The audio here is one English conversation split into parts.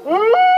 The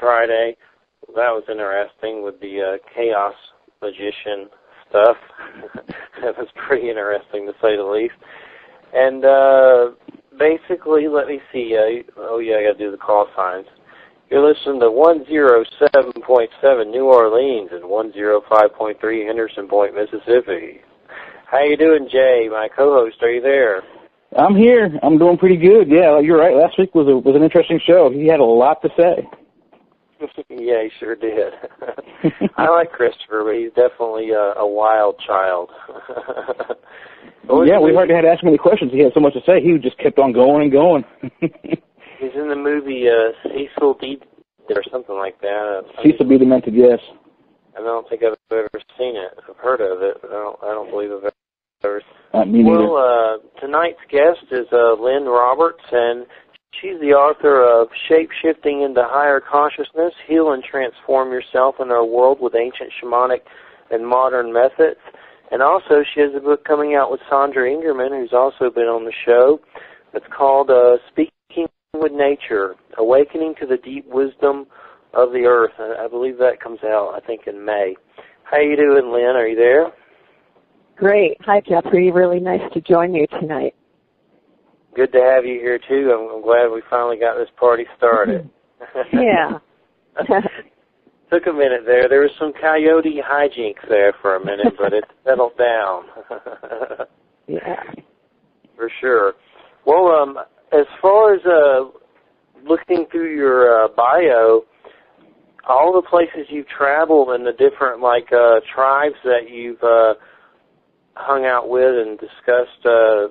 Friday. That was interesting with the uh, chaos magician stuff. that was pretty interesting to say the least. And uh, basically, let me see. Uh, oh yeah, I got to do the call signs. You're listening to 107.7 New Orleans and 105.3 Henderson Point, Mississippi. How you doing, Jay? My co-host, are you there? I'm here. I'm doing pretty good. Yeah, you're right. Last week was a, was an interesting show. He had a lot to say. yeah, he sure did. I like Christopher, but he's definitely a, a wild child. Yeah, we hardly had to ask him any questions. He had so much to say. He just kept on going and going. He's in the movie uh, Cecil D. or something like that. Uh, Cecil B. Demented, yes. I don't think I've ever seen it. I've heard of it, but I don't. I don't believe I've ever. Uh, me neither. Well, uh, tonight's guest is uh, Llyn Roberts, and she's the author of Shape Shifting into Higher Consciousness: Heal and Transform Yourself in Our World with Ancient Shamanic and Modern Methods. And also, she has a book coming out with Sandra Ingerman, who's also been on the show. It's called uh, Speaking with Nature: Awakening to the Deep Wisdom of the Earth. I I believe that comes out, I think, in May. How are you doing, Llyn? Are you there? Great. Hi, Jeffrey. Really nice to join you tonight. Good to have you here too. I'm, I'm glad we finally got this party started. Yeah. Took a minute there. There was some coyote hijinks there for a minute, but it settled down. yeah. for sure. Well, um, as far as uh, looking through your uh, bio, all the places you've traveled and the different like uh, tribes that you've uh, hung out with and discussed uh,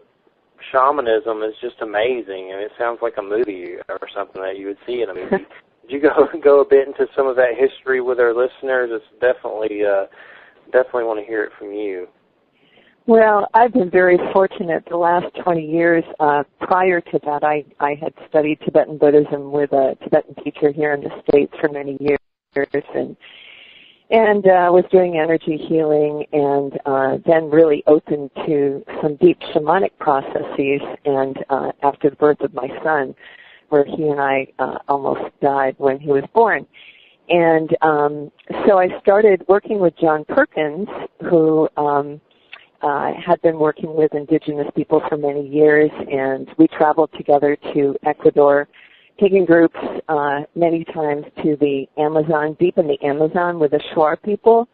shamanism is just amazing, and it sounds like a movie or something that you would see in a movie. Did you go go a bit into some of that history with our listeners? It's definitely uh, definitely want to hear it from you. Well, I've been very fortunate the last 20 years. Uh, prior to that, I, I had studied Tibetan Buddhism with a Tibetan teacher here in the States for many years. And and uh, was doing energy healing and uh, then really open to some deep shamanic processes and uh, after the birth of my son where he and I uh, almost died when he was born. And um, so I started working with John Perkins, who um, uh, had been working with indigenous people for many years, and we traveled together to Ecuador taking groups uh, many times to the Amazon, deep in the Amazon with the Shuar people,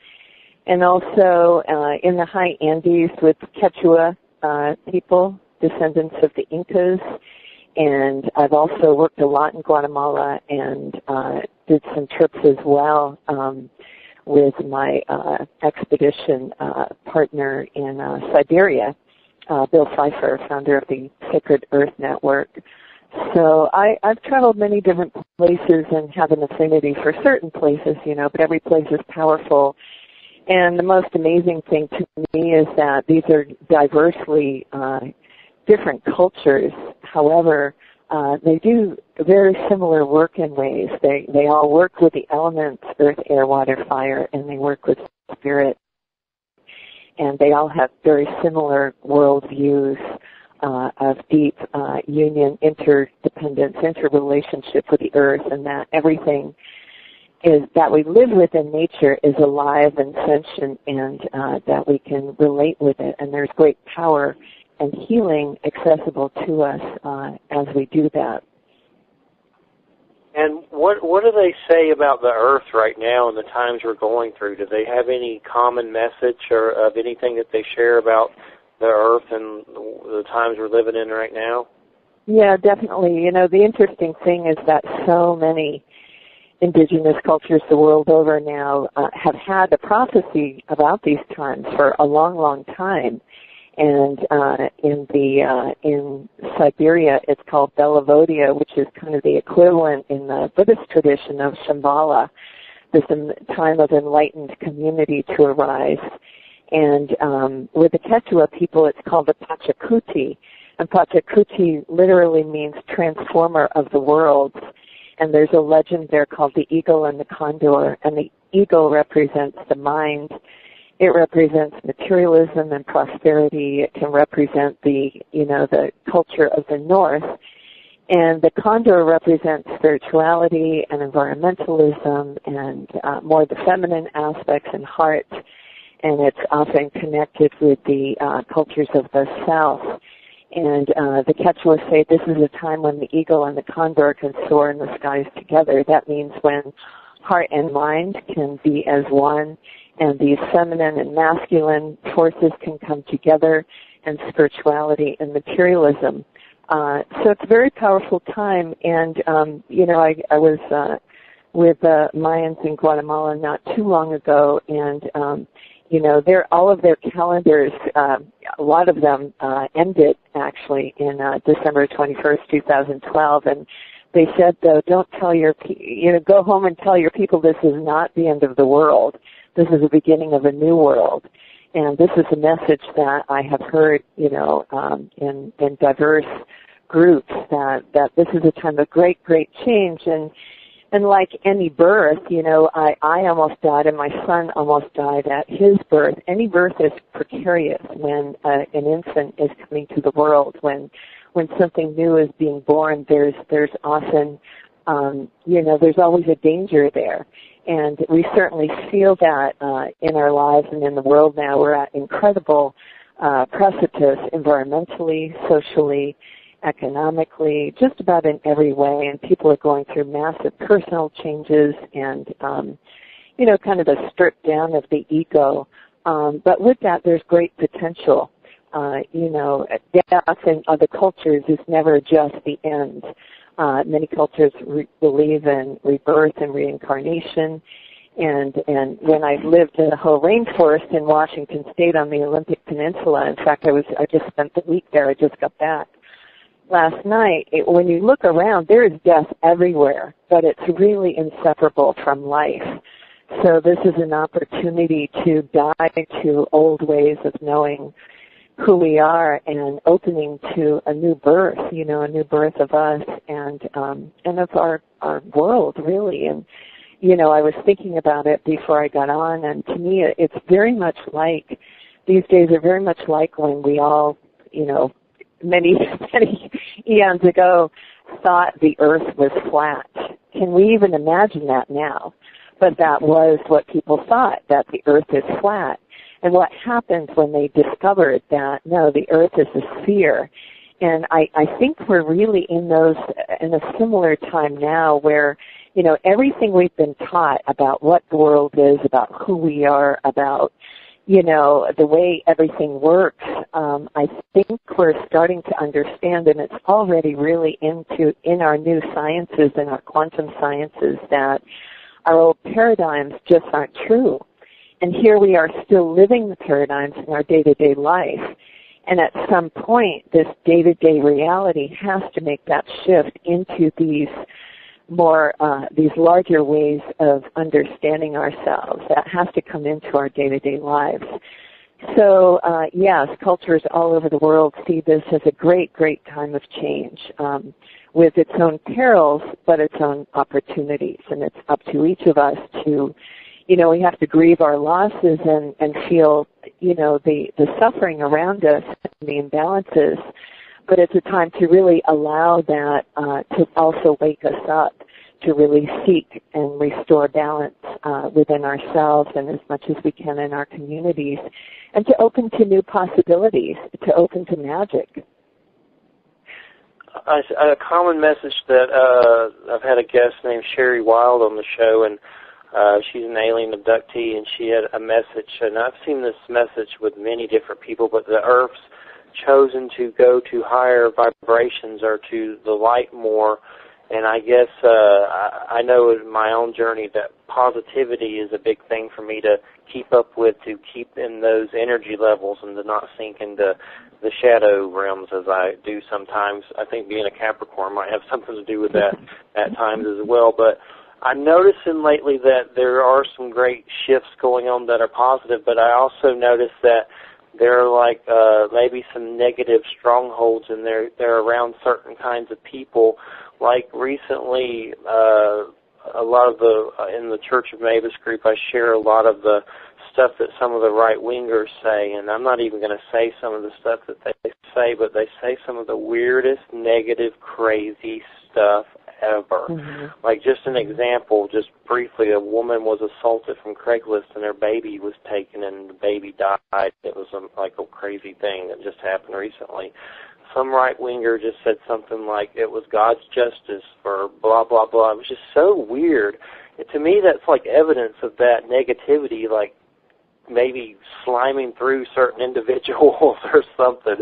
and also uh, in the high Andes with Quechua uh, people, descendants of the Incas. And I've also worked a lot in Guatemala and uh, did some trips as well um, with my uh, expedition uh, partner in uh, Siberia, uh, Bill Pfeiffer, founder of the Sacred Earth Network. So I, I've traveled many different places and have an affinity for certain places, you know, but every place is powerful. And the most amazing thing to me is that these are diversely uh, different cultures. However, uh, they do very similar work in ways. They they all work with the elements: earth, air, water, fire, and they work with spirit. And they all have very similar worldviews uh, of deep uh, union, interdependence, interrelationship with the earth, and that everything is that we live within nature is alive and sentient, and uh, that we can relate with it. And there's great power and healing accessible to us uh, as we do that. And what what do they say about the Earth right now and the times we're going through? Do they have any common message or of anything that they share about the earth and the times we're living in right now? Yeah, definitely. You know, the interesting thing is that so many indigenous cultures the world over now uh, have had a prophecy about these times for a long, long time. And uh, in the uh, in Siberia, it's called Belavodia, which is kind of the equivalent in the Buddhist tradition of Shambhala, this time of enlightened community to arise. And um, with the Quechua people, it's called the Pachacuti. And Pachacuti literally means transformer of the worlds. And there's a legend there called the eagle and the condor. And the eagle represents the mind. It represents materialism and prosperity. It can represent the, you know, the culture of the north. And the condor represents spirituality and environmentalism and uh, more the feminine aspects and heart and it's often connected with the uh, cultures of the South. And uh, the Quechua say this is a time when the eagle and the condor can soar in the skies together. That means when heart and mind can be as one, and these feminine and masculine forces can come together, and spirituality and materialism. Uh, so it's a very powerful time, and um, you know, I, I was uh, with uh, Mayans in Guatemala not too long ago, and um, you know, their all of their calendars, uh, a lot of them uh, ended actually in uh, December 21st, 2012, and they said though, don't tell your, pe- you know, go home and tell your people this is not the end of the world. This is the beginning of a new world. And this is a message that I have heard, you know, um, in, in diverse groups that, that this is a time of great, great change and and like any birth, you know, I, I almost died and my son almost died at his birth. Any birth is precarious when uh, an infant is coming to the world. When when something new is being born, there's there's often, um, you know, there's always a danger there, and we certainly feel that uh, in our lives and in the world now. We're at incredible uh, precipice environmentally, socially, economically, just about in every way, and people are going through massive personal changes and, um, you know, kind of a strip down of the ego. Um, but with that, there's great potential. Uh, you know, death in other cultures is never just the end. Uh, many cultures re- believe in rebirth and reincarnation. And and when I lived in the Hoh rainforest in Washington State on the Olympic Peninsula, in fact, I was I just spent the week there. I just got back last night, it, when you look around, there is death everywhere, but it's really inseparable from life. So this is an opportunity to die to old ways of knowing who we are and opening to a new birth, you know, a new birth of us and um and of our our world really and you know, I was thinking about it before I got on, and to me, it's very much like these days are very much like when we all, you know, many many eons ago thought the Earth was flat. Can we even imagine that now? But that was what people thought that the Earth is flat. And what happened when they discovered that no, the Earth is a sphere and I, I think we're really in those in a similar time now where you know everything we've been taught about what the world is about who we are about you know the way everything works um, i think we're starting to understand and it's already really into in our new sciences and our quantum sciences that our old paradigms just aren't true. And here we are still living the paradigms in our day to day life. And at some point, this day-to-day reality has to make that shift into these more, uh, these larger ways of understanding ourselves. That has to come into our day-to-day lives. So, uh, yes, cultures all over the world see this as a great, great time of change, um, with its own perils, but its own opportunities. And it's up to each of us to you know, we have to grieve our losses and, and feel, you know, the, the suffering around us and the imbalances. But it's a time to really allow that uh, to also wake us up to really seek and restore balance uh, within ourselves and as much as we can in our communities, and to open to new possibilities, to open to magic. A, a common message that uh, I've had a guest named Sherry Wild on the show, and uh, she's an alien abductee, and she had a message. And I've seen this message with many different people, but the Earth's chosen to go to higher vibrations or to the light more. And I guess uh, I, I know in my own journey that positivity is a big thing for me to keep up with, to keep in those energy levels, and to not sink into the shadow realms as I do sometimes. I think being a Capricorn might have something to do with that at times as well. But I'm noticing lately that there are some great shifts going on that are positive, but I also notice that there are like uh, maybe some negative strongholds and they're they're around certain kinds of people. Like recently, uh, a lot of the uh, in the Church of Mabus group, I share a lot of the stuff that some of the right wingers say, and I'm not even going to say some of the stuff that they say, but they say some of the weirdest, negative, crazy stuff ever. Mm-hmm. Like just an example, just briefly, a woman was assaulted from Craigslist and her baby was taken and the baby died. It was a, like a crazy thing that just happened recently. Some right winger just said something like it was God's justice for blah blah blah. It was just so weird. And to me, that's like evidence of that negativity. Like maybe sliming through certain individuals or something.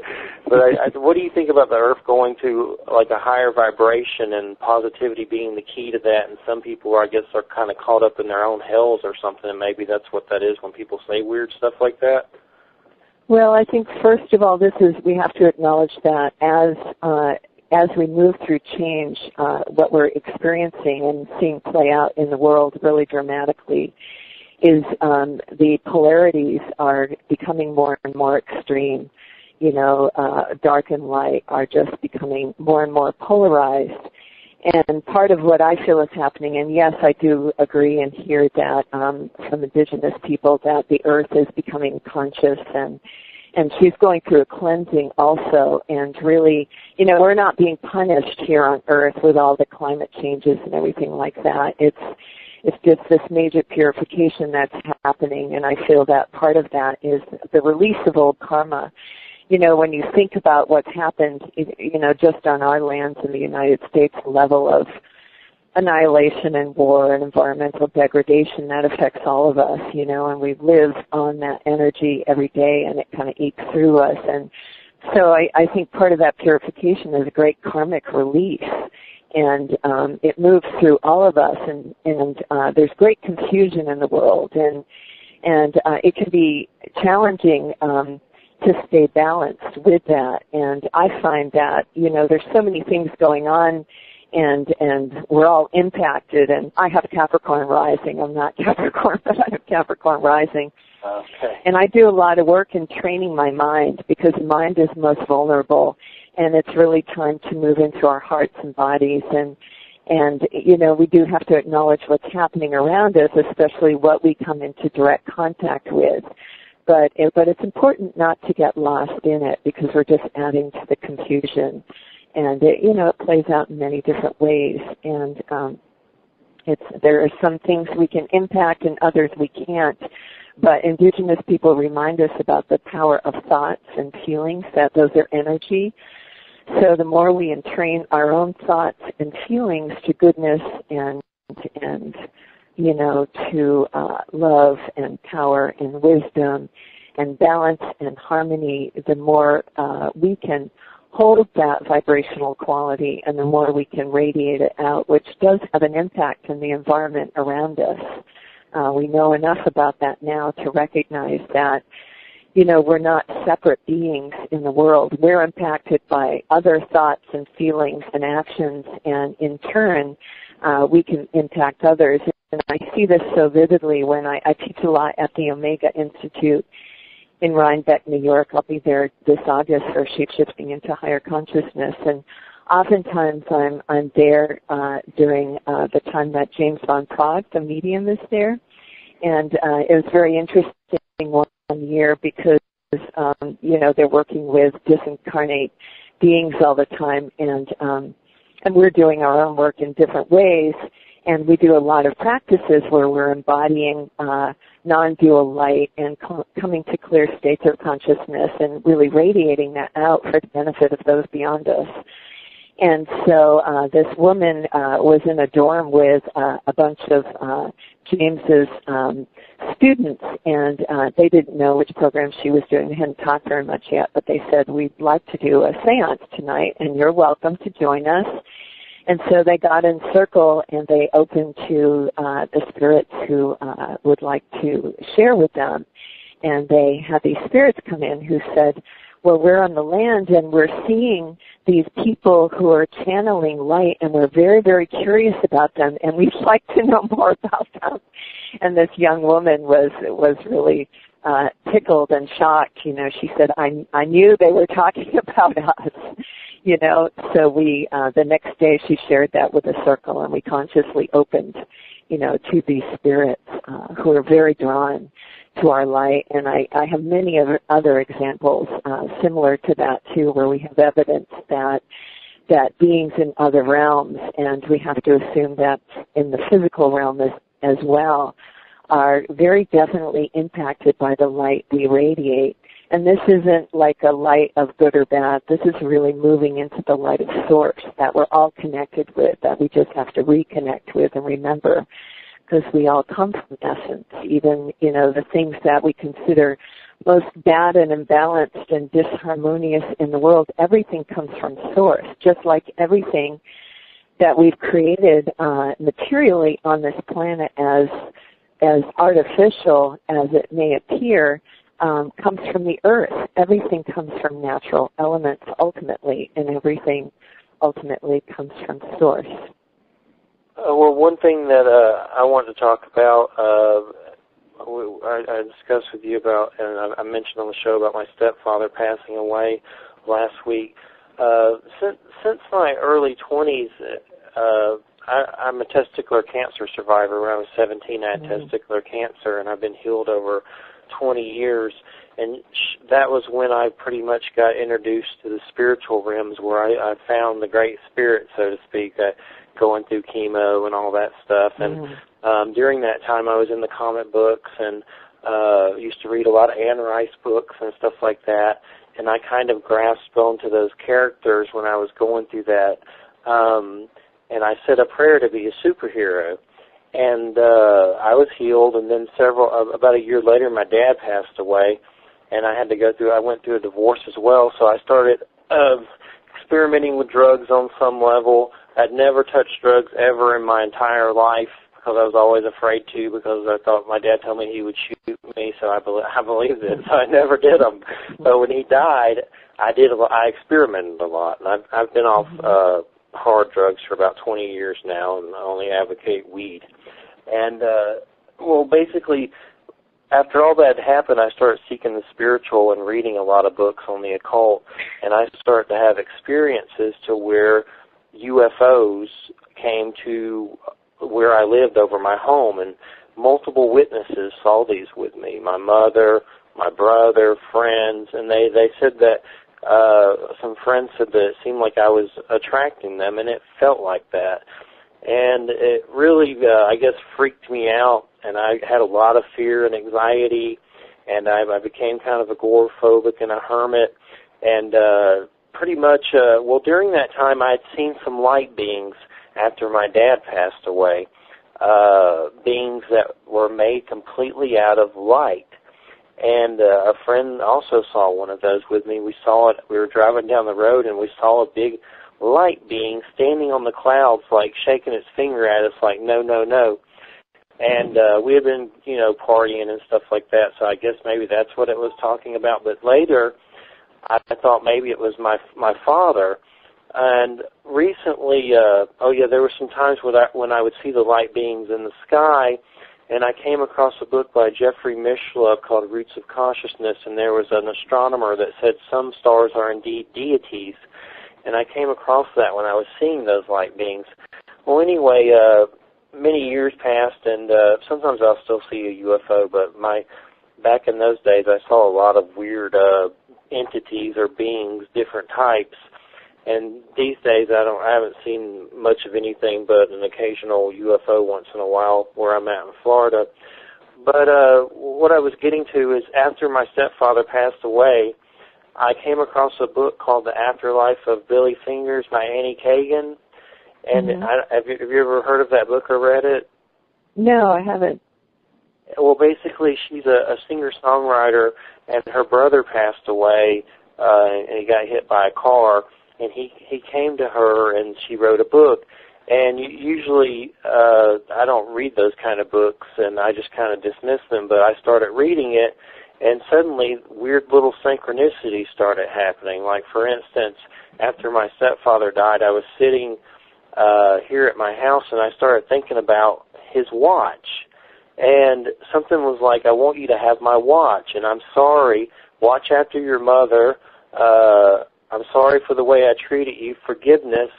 But I, I, what do you think about the Earth going to like a higher vibration and positivity being the key to that? And some people, I guess, are kind of caught up in their own hells or something, and maybe that's what that is when people say weird stuff like that. Well, I think first of all, this is we have to acknowledge that as uh, as we move through change, uh, what we're experiencing and seeing play out in the world really dramatically is um, the polarities are becoming more and more extreme. You know, uh, dark and light are just becoming more and more polarized. And part of what I feel is happening, and yes, I do agree and hear that um, from indigenous people that the earth is becoming conscious and and she's going through a cleansing also and really you know we're not being punished here on earth with all the climate changes and everything like that it's it's just this major purification that's happening, and I feel that part of that is the release of old karma. You know, when you think about what's happened, you know, just on our lands in the United States, level of annihilation and war and environmental degradation that affects all of us, you know, and we live on that energy every day and it kind of eats through us. And so I, I think part of that purification is a great karmic release and um, it moves through all of us and and uh, there's great confusion in the world and and uh, it can be challenging um, to stay balanced with that. And I find that you know there's so many things going on and and we're all impacted and I have a Capricorn rising. I'm not Capricorn but I have Capricorn rising. Okay. and I do a lot of work in training my mind because mind is most vulnerable and it's really time to move into our hearts and bodies and And, you know, we do have to acknowledge what's happening around us, especially what we come into direct contact with. But, but it's important not to get lost in it because we're just adding to the confusion. And, it, you know, it plays out in many different ways. And, um, it's, there are some things we can impact and others we can't. But indigenous people remind us about the power of thoughts and feelings, that those are energy. So the more we entrain our own thoughts and feelings to goodness and and you know to uh, love and power and wisdom and balance and harmony, the more uh, we can hold that vibrational quality and the more we can radiate it out, which does have an impact in the environment around us. Uh, we know enough about that now to recognize that you know, we're not separate beings in the world. We're impacted by other thoughts and feelings and actions, and in turn, uh, we can impact others. And I see this so vividly when I, I teach a lot at the Omega Institute in Rhinebeck, New York. I'll be there this August for shapeshifting into higher consciousness, and oftentimes I'm I'm there uh, during uh, the time that James Van Praagh, the medium, is there, and uh, it was very interesting one year because um, you know they're working with disincarnate beings all the time, and um, and we're doing our own work in different ways. And we do a lot of practices where we're embodying uh, non-dual light and co- coming to clear states of consciousness and really radiating that out for the benefit of those beyond us. And so uh, this woman uh, was in a dorm with uh, a bunch of uh, James's um, students, and uh, they didn't know which program she was doing. They hadn't talked very much yet, but they said, "We'd like to do a séance tonight, and you're welcome to join us." And so they got in circle and they opened to uh, the spirits who uh, would like to share with them. And they had these spirits come in who said, well, we're on the land and we're seeing these people who are channeling light and we're very, very curious about them and we'd like to know more about them. And this young woman was, was really, uh, tickled and shocked. You know, she said, I, I knew they were talking about us. You know, so we, uh, the next day she shared that with a circle and we consciously opened, you know, to these spirits, uh, who are very drawn to our light. And I, I have many other examples uh, similar to that too, where we have evidence that that beings in other realms, and we have to assume that in the physical realm as, as well, are very definitely impacted by the light we radiate. And this isn't like a light of good or bad. This is really moving into the light of source that we're all connected with, that we just have to reconnect with and remember because we all come from essence. Even, you know, the things that we consider most bad and imbalanced and disharmonious in the world, everything comes from source, just like everything that we've created uh, materially on this planet as as artificial as it may appear, um, comes from the earth. Everything comes from natural elements ultimately, and everything ultimately comes from source. Uh, well, one thing that uh, I wanted to talk about, uh, I, I discussed with you about, and I, I mentioned on the show about my stepfather passing away last week. Uh, since since my early 20s, uh, I, I'm a testicular cancer survivor. When I was 17, I had mm-hmm. testicular cancer, and I've been healed over 20 years. And sh- that was when I pretty much got introduced to the spiritual realms, where I, I found the Great Spirit, so to speak. I, going through chemo and all that stuff. And mm. um, during that time, I was in the comic books and uh, used to read a lot of Anne Rice books and stuff like that. And I kind of grasped onto those characters when I was going through that. Um, and I said a prayer to be a superhero. And uh, I was healed. And then several, uh, about a year later, my dad passed away. And I had to go through, I went through a divorce as well. So I started uh, experimenting with drugs on some level. I'd never touched drugs ever in my entire life because I was always afraid to because I thought my dad told me he would shoot me, so I, be- I believed it. So I never did them. But when he died, I did. A lot, I experimented a lot, and I've I've been off uh, hard drugs for about 20 years now, and I only advocate weed. And uh, well, basically, after all that happened, I started seeking the spiritual and reading a lot of books on the occult, and I started to have experiences to where UFOs came to where I lived over my home, and multiple witnesses saw these with me. My mother, my brother, friends, and they they said that uh, some friends said that it seemed like I was attracting them, and it felt like that. And it really, uh, I guess, freaked me out, and I had a lot of fear and anxiety, and I, I became kind of agoraphobic and a hermit, and uh, pretty much, uh, well, during that time, I had seen some light beings after my dad passed away, uh, beings that were made completely out of light and uh, a friend also saw one of those with me. We saw it. We were driving down the road, and we saw a big light being standing on the clouds, like shaking its finger at us, like no, no, no. And uh, we had been, you know, partying and stuff like that. So I guess maybe that's what it was talking about. But later, I thought maybe it was my my father. And recently, uh, oh yeah, there were some times when I when I would see the light beings in the sky and I came across a book by Jeffrey Mishlove called Roots of Consciousness, and there was an astronomer that said some stars are indeed deities, and I came across that when I was seeing those light beings. Well, anyway, uh, many years passed, and uh, sometimes I'll still see a UFO, but my back in those days, I saw a lot of weird uh, entities or beings, different types and these days, I don't, I haven't seen much of anything but an occasional UFO once in a while where I'm at in Florida. But uh, what I was getting to is after my stepfather passed away, I came across a book called The Afterlife of Billy Fingers by Annie Kagan. And Mhm. I, have, you, have you ever heard of that book or read it? No, I haven't. Well, basically, she's a, a singer-songwriter, and her brother passed away, uh, and he got hit by a car and he he came to her and she wrote a book. And usually uh I don't read those kind of books and I just kind of dismiss them but I started reading it and suddenly weird little synchronicities started happening. Like for instance after my stepfather died I was sitting uh here at my house and I started thinking about his watch. And something was like I want you to have my watch and I'm sorry watch after your mother uh I'm sorry for the way I treated you, forgiveness.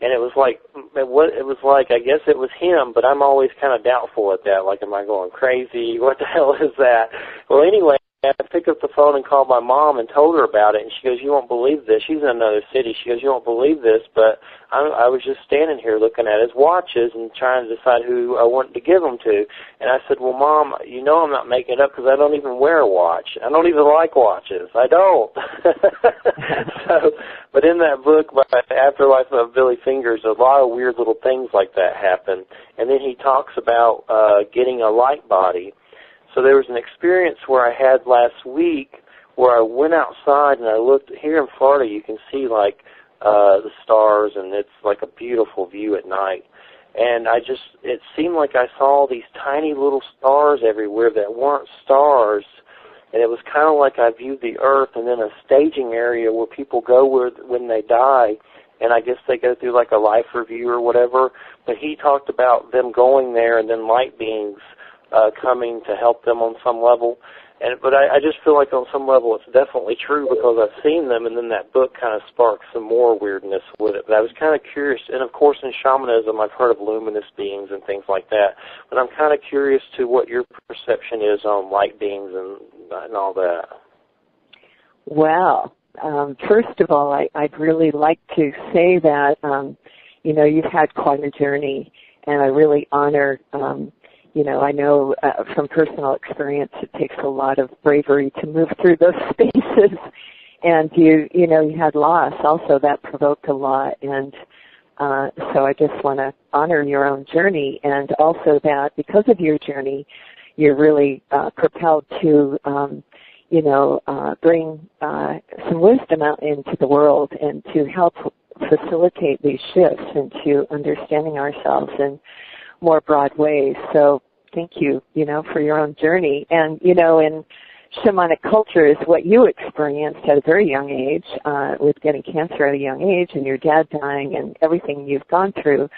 And it was like, it was, it was like, I guess it was him, but I'm always kind of doubtful at that. Like, am I going crazy? What the hell is that? Well, anyway, I picked up the phone and called my mom and told her about it, and she goes, "You won't believe this." She's in another city. She goes, "You won't believe this," but I, I was just standing here looking at his watches and trying to decide who I wanted to give them to. And I said, "Well, mom, you know I'm not making it up because I don't even wear a watch. I don't even like watches. I don't." so, but in that book by Afterlife of Billy Fingers, a lot of weird little things like that happen. And then he talks about uh, getting a light body so there was an experience where I had last week where I went outside and I looked here in Florida you can see like uh the stars and it's like a beautiful view at night. And I just it seemed like I saw these tiny little stars everywhere that weren't stars and it was kind of like I viewed the earth and then a staging area where people go where when they die and I guess they go through like a life review or whatever. But he talked about them going there and then light beings uh, coming to help them on some level. And but I, I just feel like on some level it's definitely true because I've seen them, and then that book kind of sparked some more weirdness with it. But I was kind of curious, and of course in shamanism I've heard of luminous beings and things like that. But I'm kind of curious to what your perception is on light beings and and all that. Well, um, first of all, I, I'd really like to say that um, you know you've had quite a journey, and I really honor. Um, you know, I know uh, from personal experience it takes a lot of bravery to move through those spaces, and you you know you had loss also that provoked a lot, and uh, so I just want to honor your own journey, and also that because of your journey, you're really uh, propelled to. Um, you know, uh, bring uh, some wisdom out into the world and to help facilitate these shifts into understanding ourselves in more broad ways. So thank you, you know, for your own journey. And, you know, in shamanic cultures, what you experienced at a very young age, uh, with getting cancer at a young age and your dad dying and everything you've gone through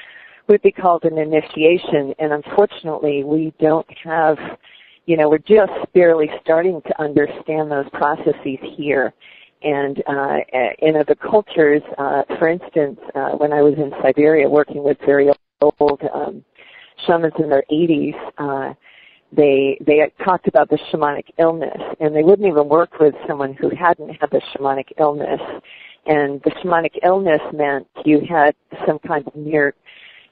would be called an initiation. And unfortunately, we don't have you know, we're just barely starting to understand those processes here. And uh, in other cultures, uh, for instance, uh, when I was in Siberia working with very old um, shamans in their 80s, uh, they they talked about the shamanic illness, and they wouldn't even work with someone who hadn't had the shamanic illness. And the shamanic illness meant you had some kind of near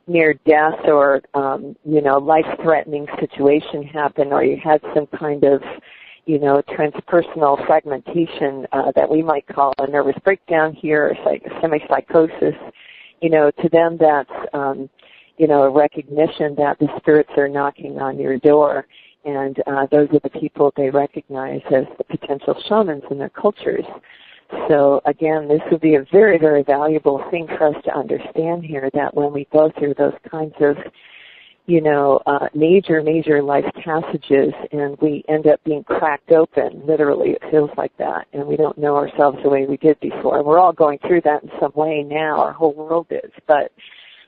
near death or um, you know life threatening situation happen, or you had some kind of you know transpersonal fragmentation uh, that we might call a nervous breakdown here, or psych- semi-psychosis. You know, to them that's um, you know, a recognition that the spirits are knocking on your door. And uh, those are the people they recognize as the potential shamans in their cultures. So again, this would be a very, very valuable thing for us to understand here that when we go through those kinds of, you know, uh, major, major life passages and we end up being cracked open, literally it feels like that, and we don't know ourselves the way we did before. We're all going through that in some way now, our whole world is, but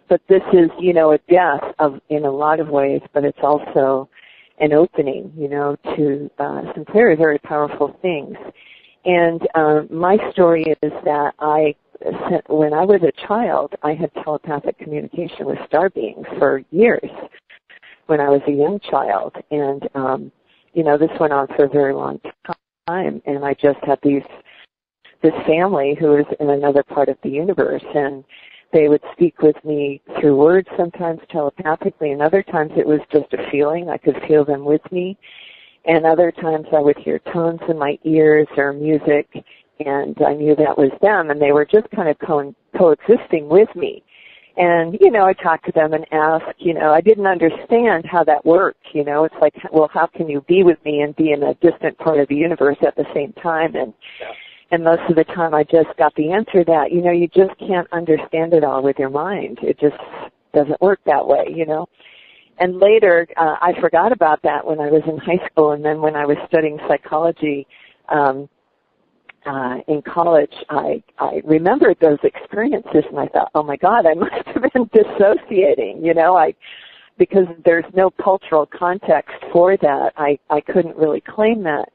but this is, you know, a death of in a lot of ways, but it's also an opening, you know, to uh, some very, very powerful things. And um, my story is that I, when I was a child, I had telepathic communication with star beings for years. When I was a young child, and um, you know, this went on for a very long time, and I just had these this family who was in another part of the universe, and they would speak with me through words, sometimes telepathically, and other times it was just a feeling. I could feel them with me. And other times I would hear tones in my ears or music, and I knew that was them, and they were just kind of co- coexisting with me. And, you know, I talked to them and asked, you know, I didn't understand how that worked, you know, it's like, well, how can you be with me and be in a distant part of the universe at the same time? And, yeah and most of the time I just got the answer that, you know, you just can't understand it all with your mind. It just doesn't work that way, you know. And later, uh, I forgot about that when I was in high school and then when I was studying psychology, um, uh, in college, I, I remembered those experiences and I thought, oh my God, I must have been dissociating, you know, I, because there's no cultural context for that, I, I couldn't really claim that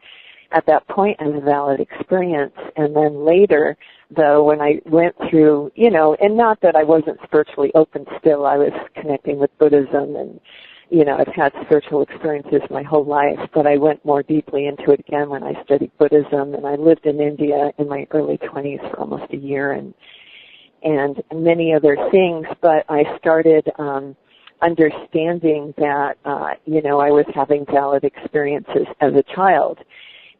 at that point as a valid experience. And then later, though, when I went through, you know, and not that I wasn't spiritually open still, I was connecting with Buddhism and, you know, I've had spiritual experiences my whole life, but I went more deeply into it again when I studied Buddhism. And I lived in India in my early 20s for almost a year and, and many other things, but I started, um, understanding that uh, you know I was having valid experiences as a child,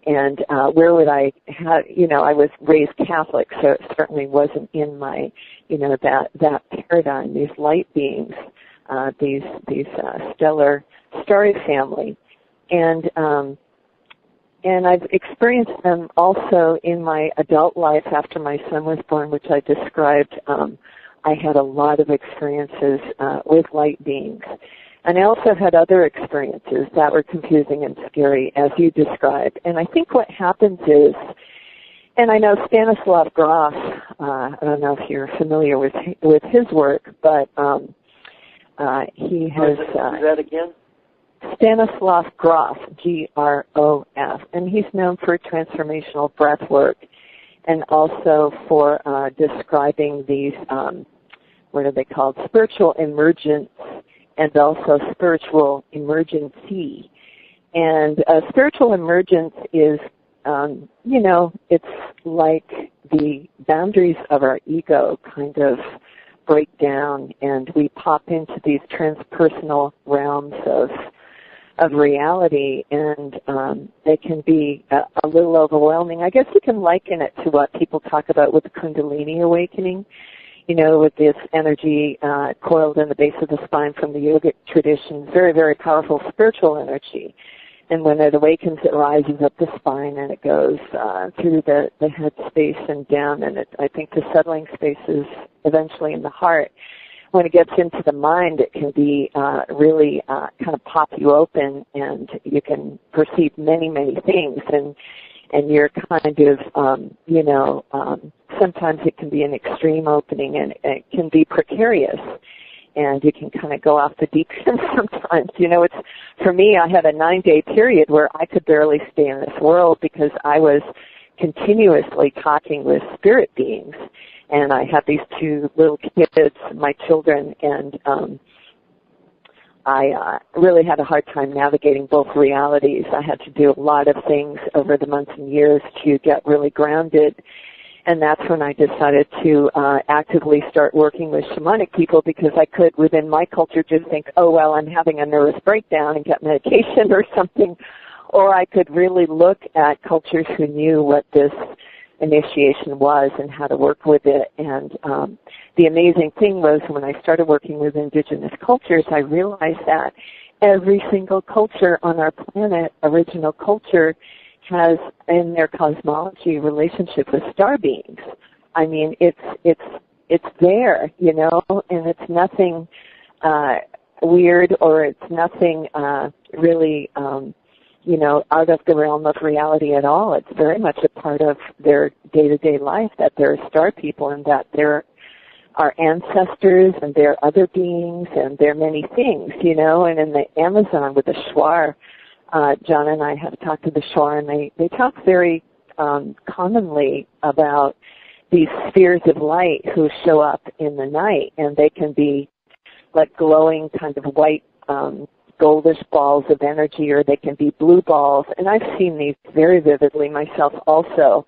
and uh, where would I have? You know, I was raised Catholic, so it certainly wasn't in my, you know, that that paradigm. These light beings, uh, these these uh, stellar starry family, and um, and I've experienced them also in my adult life after my son was born, which I described. Um, I had a lot of experiences uh, with light beings. And I also had other experiences that were confusing and scary, as you described. And I think what happens is, and I know Stanislav Grof, uh, I don't know if you're familiar with with his work, but um, uh, he has. Uh, that again? Stanislav Grof, G-R-O-F, and he's known for transformational breath work and also for uh, describing these, um, what are they called, spiritual emergence and also spiritual emergency. And uh, spiritual emergence is, um, you know, it's like the boundaries of our ego kind of break down and we pop into these transpersonal realms of of reality and um, they can be a, a little overwhelming. I guess you can liken it to what people talk about with the Kundalini awakening you know, with this energy uh, coiled in the base of the spine from the yogic tradition, very, very powerful spiritual energy. And when it awakens, it rises up the spine and it goes uh, through the, the head space and down. And it, I think the settling space is eventually in the heart. When it gets into the mind, it can be uh, really uh, kind of pop you open, and you can perceive many, many things. And and you're kind of, um, you know, um, sometimes it can be an extreme opening and it can be precarious and you can kind of go off the deep end sometimes. You know, it's for me. I had a nine day period where I could barely stay in this world because I was continuously talking with spirit beings. And I had these two little kids, my children, and um, I uh, really had a hard time navigating both realities. I had to do a lot of things over the months and years to get really grounded. And that's when I decided to uh, actively start working with shamanic people because I could, within my culture, just think, oh, well, I'm having a nervous breakdown and get medication or something. Or I could really look at cultures who knew what this initiation was and how to work with it. And um, the amazing thing was when I started working with indigenous cultures, I realized that every single culture on our planet, original culture, has in their cosmology relationship with star beings. I mean, it's it's it's there, you know, and it's nothing uh, weird or it's nothing uh, really um, you know, out of the realm of reality at all. It's very much a part of their day-to-day life that they're star people and that there are ancestors and there are other beings and there are many things, you know, and in the Amazon with the Shuar, uh, John and I have talked to the Shuar and they, they talk very um, commonly about these spheres of light who show up in the night and they can be like glowing kind of white um, goldish balls of energy or they can be blue balls. And I've seen these very vividly myself also.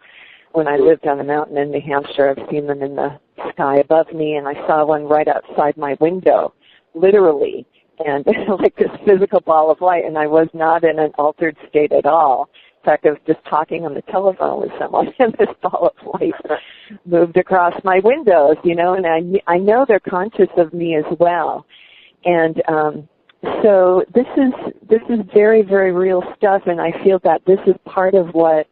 When I lived on a mountain in New Hampshire, I've seen them in the sky above me and I saw one right outside my window, literally. And like this physical ball of light and I was not in an altered state at all. In fact, I was just talking on the telephone with someone and this ball of light moved across my windows, you know, and I, I know they're conscious of me as well. And, um, so this is this is very very real stuff and i feel that this is part of what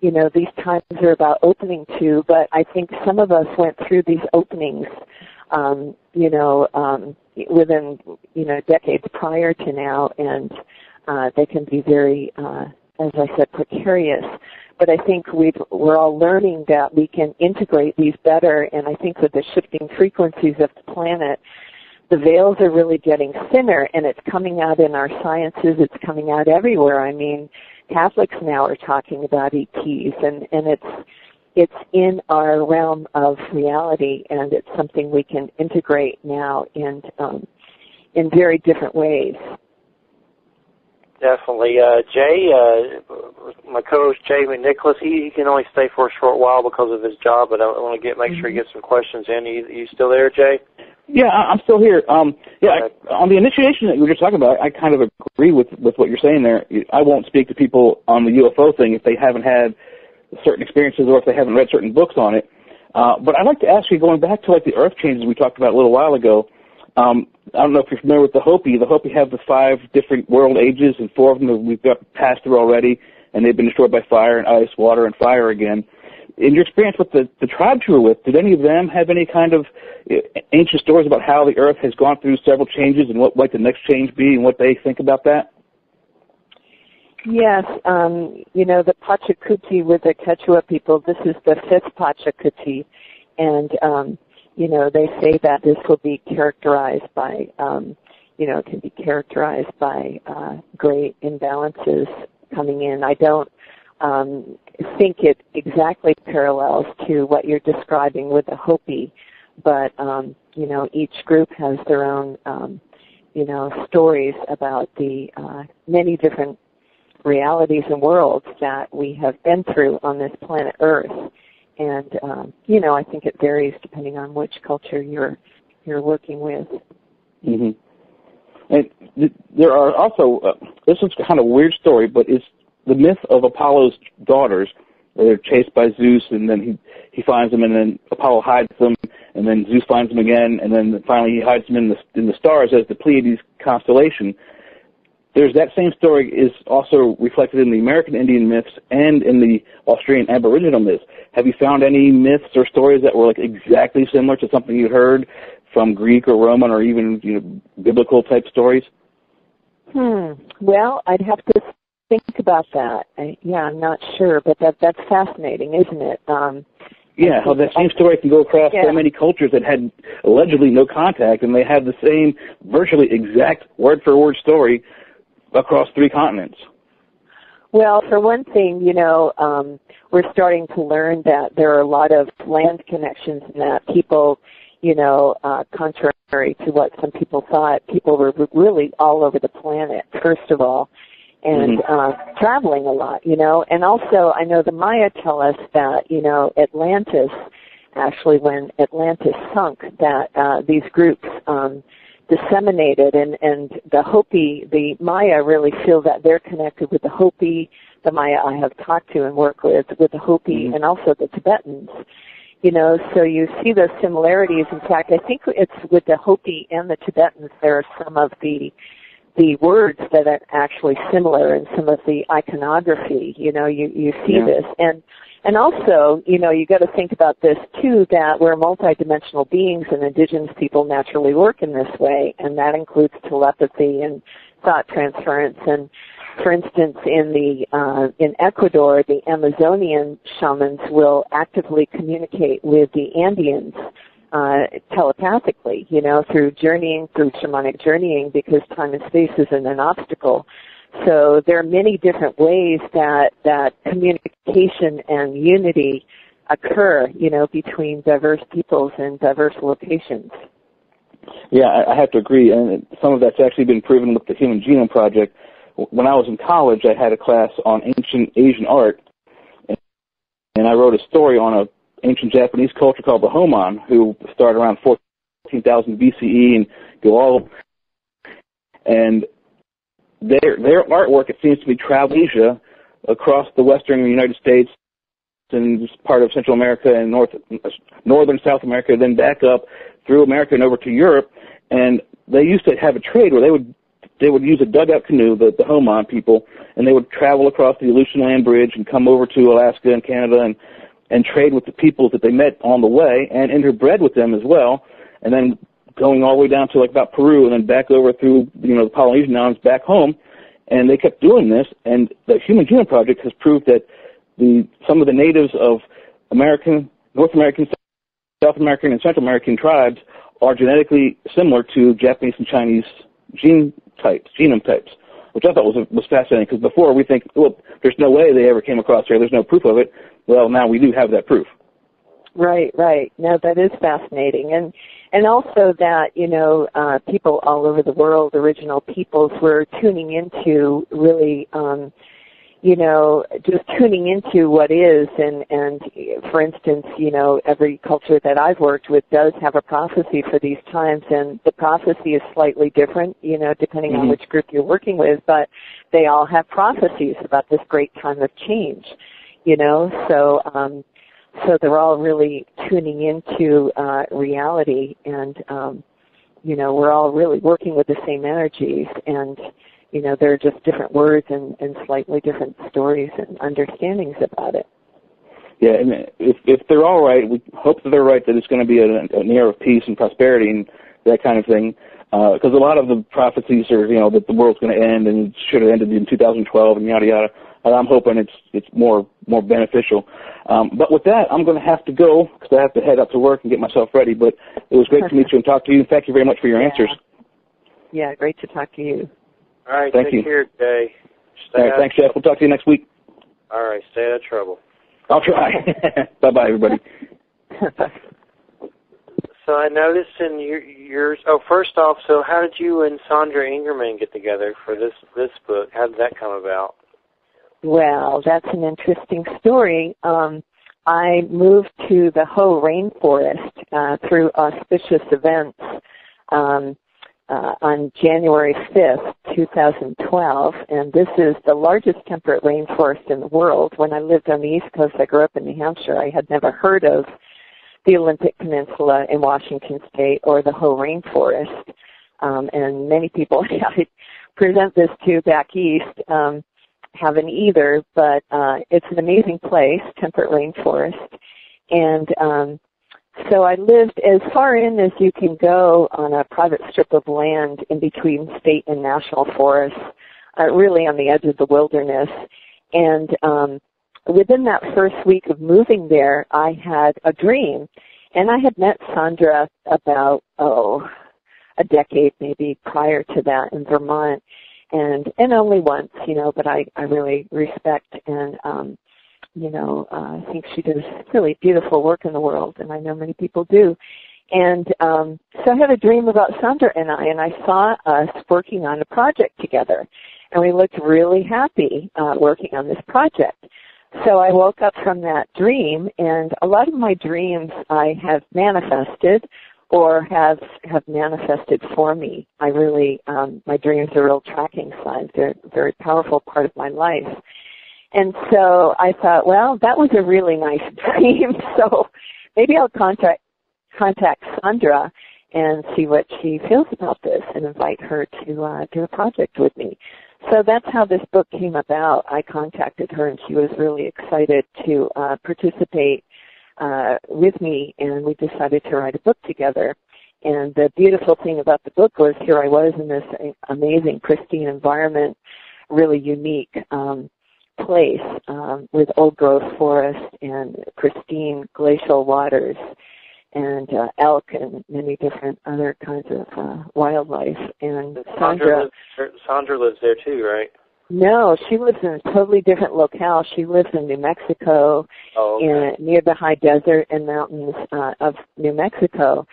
you know these times are about opening to but i think some of us went through these openings um you know um within you know decades prior to now and uh they can be very uh as i said precarious. But i think we've we're all learning that we can integrate these better and i think with the shifting frequencies of the planet the veils are really getting thinner and it's coming out in our sciences, it's coming out everywhere. I mean, Catholics now are talking about ETs and, and it's, it's in our realm of reality and it's something we can integrate now in, um, in very different ways. Definitely. Uh, Jay, uh, my co-host Jay McNicholas, he, he can only stay for a short while because of his job, but I want to get make sure he gets some questions in. You, you still there, Jay? Yeah, I'm still here. Um, yeah, I, on the initiation that you were just talking about, I kind of agree with with what you're saying there. I won't speak to people on the UFO thing if they haven't had certain experiences or if they haven't read certain books on it. Uh, but I'd like to ask you, going back to like the Earth changes we talked about a little while ago. Um, I don't know if you're familiar with the Hopi. The Hopi have the five different world ages, and four of them we've got passed through already, and they've been destroyed by fire and ice, water, and fire again. In your experience with the, the tribes you were with, did any of them have any kind of uh, ancient stories about how the Earth has gone through several changes and what might the next change be and what they think about that? Yes, um, you know, the Pachacuti with the Quechua people, this is the fifth Pachacuti, and um, you know, they say that this will be characterized by, um, you know, it can be characterized by uh, great imbalances coming in. I don't um, think it exactly parallels to what you're describing with the Hopi, but um, you know, each group has their own, um, you know, stories about the uh, many different realities and worlds that we have been through on this planet Earth and um, you know I think it varies depending on which culture you're you're working with. hmm And th- there are also uh, this is kind of a weird story, but it's the myth of Apollo's daughters. Where they're chased by Zeus, and then he he finds them, and then Apollo hides them, and then Zeus finds them again, and then finally he hides them in the in the stars as the Pleiades constellation there's that same story is also reflected in the American Indian myths and in the Australian Aboriginal myths. Have you found any myths or stories that were like exactly similar to something you heard from Greek or Roman or even you know biblical type stories? Hmm. Well, I'd have to think about that. I, yeah, I'm not sure, but that that's fascinating, isn't it? Um, yeah, how that same story can go across Yeah. so many cultures that had allegedly no contact, and they have the same virtually exact word for word story across three continents. Well, for one thing, you know, um, we're starting to learn that there are a lot of land connections and that people, you know, uh, contrary to what some people thought, people were really all over the planet, first of all, and Mhm. uh, traveling a lot, you know. And also, I know the Maya tell us that, you know, Atlantis, actually, when Atlantis sunk, that uh, these groups um, disseminated and and the Hopi the Maya really feel that they're connected with the Hopi the Maya I have talked to and work with with the Hopi Mhm. and also the Tibetans you know so you see those similarities in fact I think it's with the Hopi and the Tibetans there are some of the the words that are actually similar in some of the iconography you know you you see Yeah. this and and also, you know, you got to think about this too that we're multidimensional beings and indigenous people naturally work in this way, and that includes telepathy and thought transference. And for instance, in the uh, in Ecuador, the Amazonian shamans will actively communicate with the Andeans uh, telepathically, you know, through journeying, through shamanic journeying, because time and space isn't an obstacle. So there are many different ways that that communication and unity occur, you know, between diverse peoples and diverse locations. Yeah, I, I have to agree, and some of that's actually been proven with the Human Genome Project. When I was in college, I had a class on ancient Asian art, and, and I wrote a story on a ancient Japanese culture called the Homon, who started around 14,000 BCE and go all. And their their artwork, it seems to be traveled Asia across the western United States and part of Central America and North northern South America, then back up through America and over to Europe. And they used to have a trade where they would they would use a dugout canoe, the the Homon people, and they would travel across the Aleutian Land Bridge and come over to Alaska and Canada and and trade with the peoples that they met on the way and interbred with them as well. And then going all the way down to like about Peru and then back over through you know the Polynesian Islands back home. And they kept doing this, and the Human Genome Project has proved that the some of the natives of American, North American, South American, and Central American tribes are genetically similar to Japanese and Chinese gene types, genome types, which I thought was was fascinating because before we think, well, there's no way they ever came across here. There's no proof of it. Well, now we do have that proof. Right, right. No, that is fascinating, and and also that you know uh, people all over the world, original peoples, were tuning into really, um, you know, just tuning into what is, and and for instance, you know, every culture that I've worked with does have a prophecy for these times, and the prophecy is slightly different, you know, depending on Mhm. which group you're working with, but they all have prophecies about this great time of change, you know, so. um so they're all really tuning into uh, reality and um, you know we're all really working with the same energies and you know there are just different words and, and slightly different stories and understandings about it Yeah, and if if they're all right, we hope that they're right that it's going to be an, an era of peace and prosperity and that kind of thing. Because a lot of the prophecies are, you know, that the world's going to end and it should have ended in 2012 and yada yada. And I'm hoping it's it's more more beneficial. Um, but with that, I'm going to have to go because I have to head out to work and get myself ready. But it was great to meet you and talk to you. Thank you very much for your Yeah. answers. yeah great to talk to you All right, Thank take you. care, Jay. Stay All right, thanks, Jeff. We'll talk to you next week. All right, stay out of trouble. I'll try. bye bye, everybody. So I noticed in your, yours. Oh, first off, so how did you and Sandra Ingerman get together for this this book? How did that come about? Well, that's an interesting story. Um, I moved to the Hoh rainforest uh, through auspicious events um, uh, on January 5th, 2012, and this is the largest temperate rainforest in the world. When I lived on the East Coast, I grew up in New Hampshire. I had never heard of the Olympic Peninsula in Washington State or the Hoh rainforest, um, and many people I present this to back east. Um, haven't either, but uh, it's an amazing place, temperate rainforest. And um, so I lived as far in as you can go on a private strip of land in between state and national forests, uh, really on the edge of the wilderness. And um, within that first week of moving there, I had a dream. And I had met Sandra about, oh, a decade maybe prior to that in Vermont and and only once, you know, but I I really respect and um you know, uh, I think she does really beautiful work in the world, and I know many people do. And um, so I had a dream about Sandra and I, and I saw us working on a project together, and we looked really happy uh, working on this project. So I woke up from that dream, and a lot of my dreams I have manifested or have have manifested for me. I really um, my dreams are real tracking signs. They're a very powerful part of my life. And so I thought, well, that was a really nice dream. So maybe I'll contact contact Sandra and see what she feels about this and invite her to uh, do a project with me. So that's how this book came about. I contacted her and she was really excited to uh, participate uh, with me and we decided to write a book together. And the beautiful thing about the book was here I was in this amazing pristine environment, really unique. Um, place um, with old growth forest and pristine glacial waters and uh, elk and many different other kinds of uh, wildlife. And Sandra, lives, Sandra lives there too, right? No, she lives in a totally different locale. She lives in New Mexico, oh, okay. in, near the high desert and mountains uh, of New Mexico.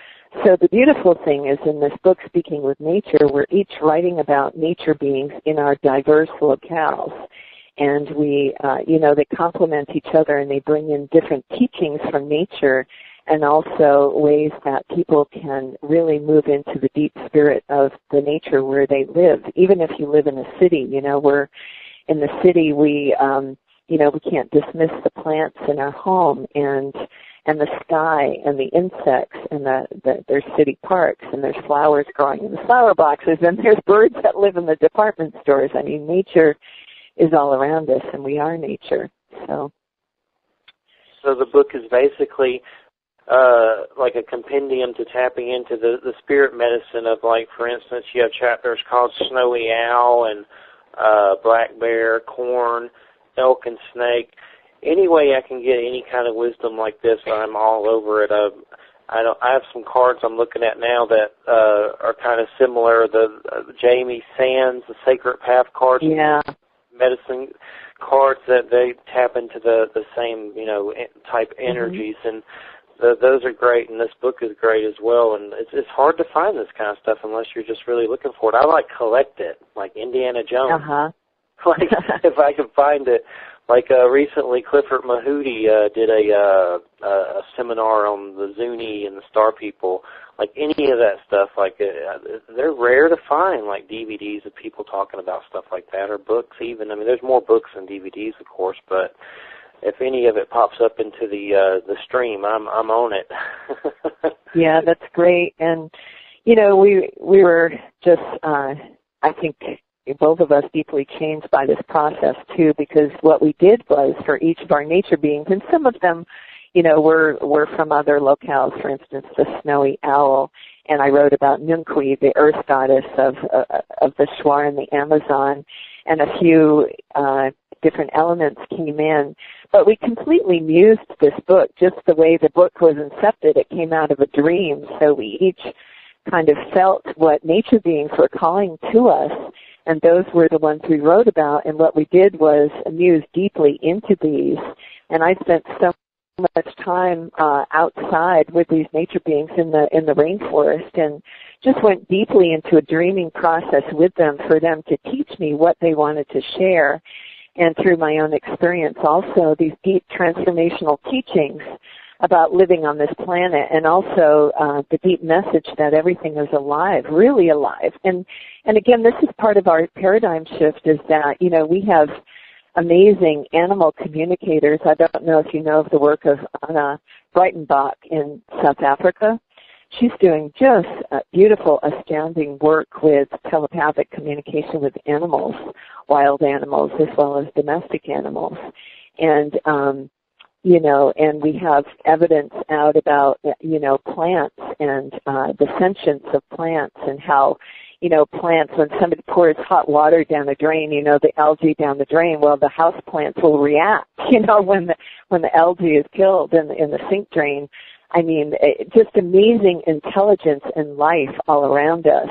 So the beautiful thing is in this book, Speaking with Nature, we're each writing about nature beings in our diverse locales and we, uh, you know, they complement each other and they bring in different teachings from nature and also ways that people can really move into the deep spirit of the nature where they live. Even if you live in a city, you know, we're in the city, we, um, you know, we can't dismiss the plants in our home and and the sky and the insects and the, the there's city parks and there's flowers growing in the flower boxes and there's birds that live in the department stores. I mean, nature is all around us, and we are nature. So, so the book is basically uh, like a compendium to tapping into the the spirit medicine of, like, for instance, you have chapters called Snowy Owl and uh, Black Bear, Corn, Elk, and Snake. Any way I can get any kind of wisdom like this, I'm all over it. Uh, I don't. I have some cards I'm looking at now that uh, are kind of similar. The uh, Jamie Sams, the Sacred Path cards. Yeah medicine cards that they tap into the the same you know type mm-hmm. energies mm-hmm. and the, those are great and this book is great as well and it's it's hard to find this kind of stuff unless you're just really looking for it. I like collect it like Indiana Jones. Uh-huh. like if I could find it like uh recently Clifford Mahooty uh did a uh a seminar on the Zuni and the Star People like any of that stuff like uh, they're rare to find like DVDs of people talking about stuff like that or books even. I mean there's more books than DVDs of course but if any of it pops up into the uh the stream I'm I'm on it. Yeah that's great. And you know we we were just uh I think both of us deeply changed by this process too because what we did was for each of our nature beings and some of them you know, we're we're from other locales. For instance, the snowy owl, and I wrote about Nunkui, the earth goddess of uh, of the Shuar in the Amazon, and a few uh, different elements came in. But we completely mused this book just the way the book was incepted. It came out of a dream, so we each kind of felt what nature beings were calling to us and those were the ones we wrote about and what we did was muse deeply into these and I spent so much time uh, outside with these nature beings in the in the rainforest and just went deeply into a dreaming process with them for them to teach me what they wanted to share. And through my own experience also these deep transformational teachings about living on this planet and also uh, the deep message that everything is alive really alive. And and again this is part of our paradigm shift is that you know we have amazing animal communicators. I don't know if you know of the work of Anna Breytenbach in South Africa. She's doing just beautiful, astounding work with telepathic communication with animals, wild animals as well as domestic animals. And um, you know, and we have evidence out about, you know, plants and uh, the sentience of plants and how you know, plants, when somebody pours hot water down the drain, you know, the algae down the drain, well, the house plants will react, you know, when the, when the algae is killed in, in the sink drain. I mean, it, just amazing intelligence and life all around us.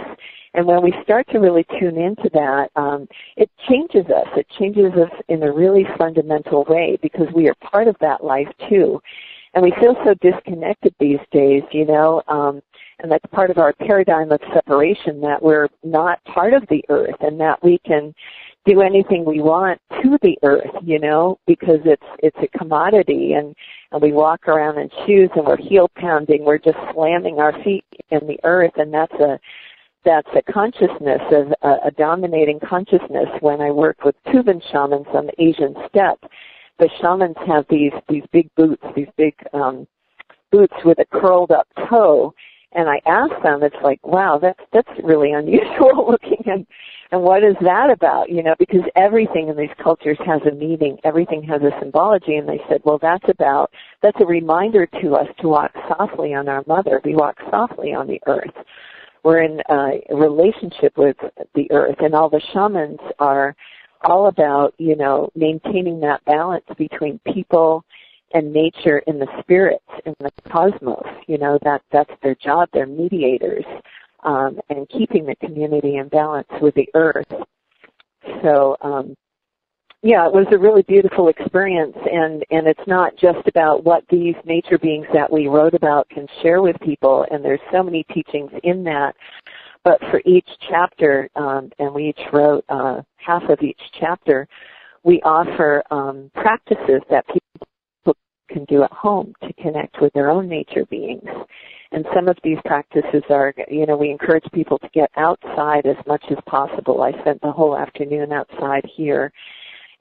And when we start to really tune into that, um, it changes us. It changes us in a really fundamental way because we are part of that life too. And we feel so disconnected these days, you know, um, and that's part of our paradigm of separation that we're not part of the earth and that we can do anything we want to the earth, you know, because it's it's a commodity. And, and we walk around in shoes and we're heel pounding, we're just slamming our feet in the earth. And that's a that's a consciousness of a, a dominating consciousness. When I work with Tuvan shamans on the Asian steppe. The shamans have these these big boots, these big um boots with a curled up toe and I asked them, it's like, wow, that's that's really unusual looking, and and what is that about? You know, because everything in these cultures has a meaning, everything has a symbology, and they said, well, that's about that's a reminder to us to walk softly on our mother. We walk softly on the earth. We're in a relationship with the earth, and all the shamans are all about, you know, maintaining that balance between people and nature in the spirits in the cosmos. You know that that's their job. They're mediators um, and keeping the community in balance with the earth. So um, yeah, it was a really beautiful experience, and and it's not just about what these nature beings that we wrote about can share with people, and there's so many teachings in that. But for each chapter, um, and we each wrote uh, half of each chapter, we offer um, practices that people can do at home to connect with their own nature beings. And some of these practices are, you know, we encourage people to get outside as much as possible. I spent the whole afternoon outside here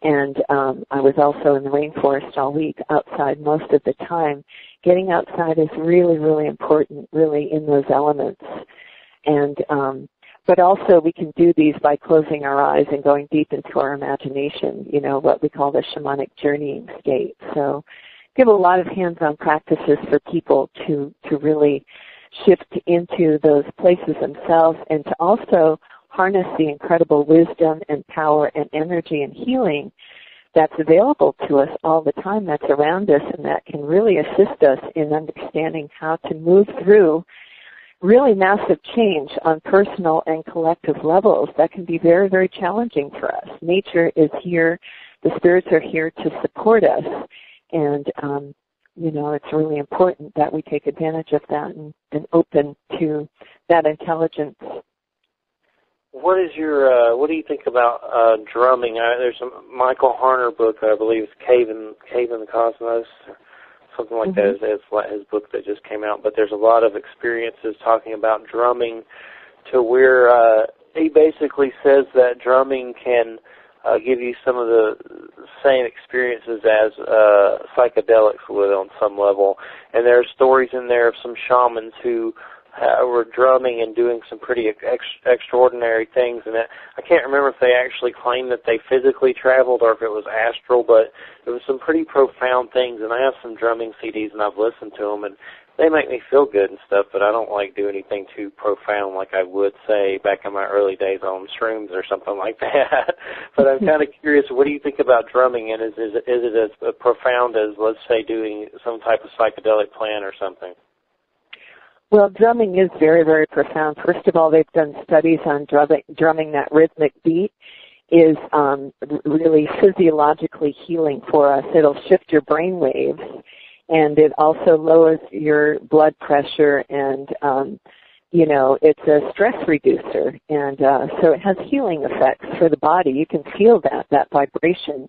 and um, I was also in the rainforest all week outside most of the time. Getting outside is really, really important, really in those elements. And um, but also we can do these by closing our eyes and going deep into our imagination, you know, what we call the shamanic journeying state. So give a lot of hands-on practices for people to, to really shift into those places themselves and to also harness the incredible wisdom and power and energy and healing that's available to us all the time that's around us and that can really assist us in understanding how to move through really massive change on personal and collective levels that can be very, very challenging for us. Nature is here, the spirits are here to support us and um, you know it's really important that we take advantage of that and, and open to that intelligence. What is your uh, what do you think about uh, drumming? I, there's a Michael Harner book I believe it's Cave in Cave in the Cosmos, something like mm-hmm. that. Is his book that just came out. But there's a lot of experiences talking about drumming, to where uh, he basically says that drumming can uh, give you some of the same experiences as uh, psychedelics would on some level. And there are stories in there of some shamans who uh, were drumming and doing some pretty ex- extraordinary things. And it, I can't remember if they actually claimed that they physically traveled or if it was astral, but it was some pretty profound things. And I have some drumming CDs and I've listened to them, and they make me feel good and stuff, but I don't like do anything too profound like I would say back in my early days on shrooms or something like that. but I'm kind of curious, what do you think about drumming, and is is it, is it as profound as let's say doing some type of psychedelic plan or something? Well, drumming is very, very profound. First of all, they've done studies on drumming, drumming that rhythmic beat is um, really physiologically healing for us. It'll shift your brain waves and it also lowers your blood pressure and um, you know it's a stress reducer and uh, so it has healing effects for the body you can feel that that vibration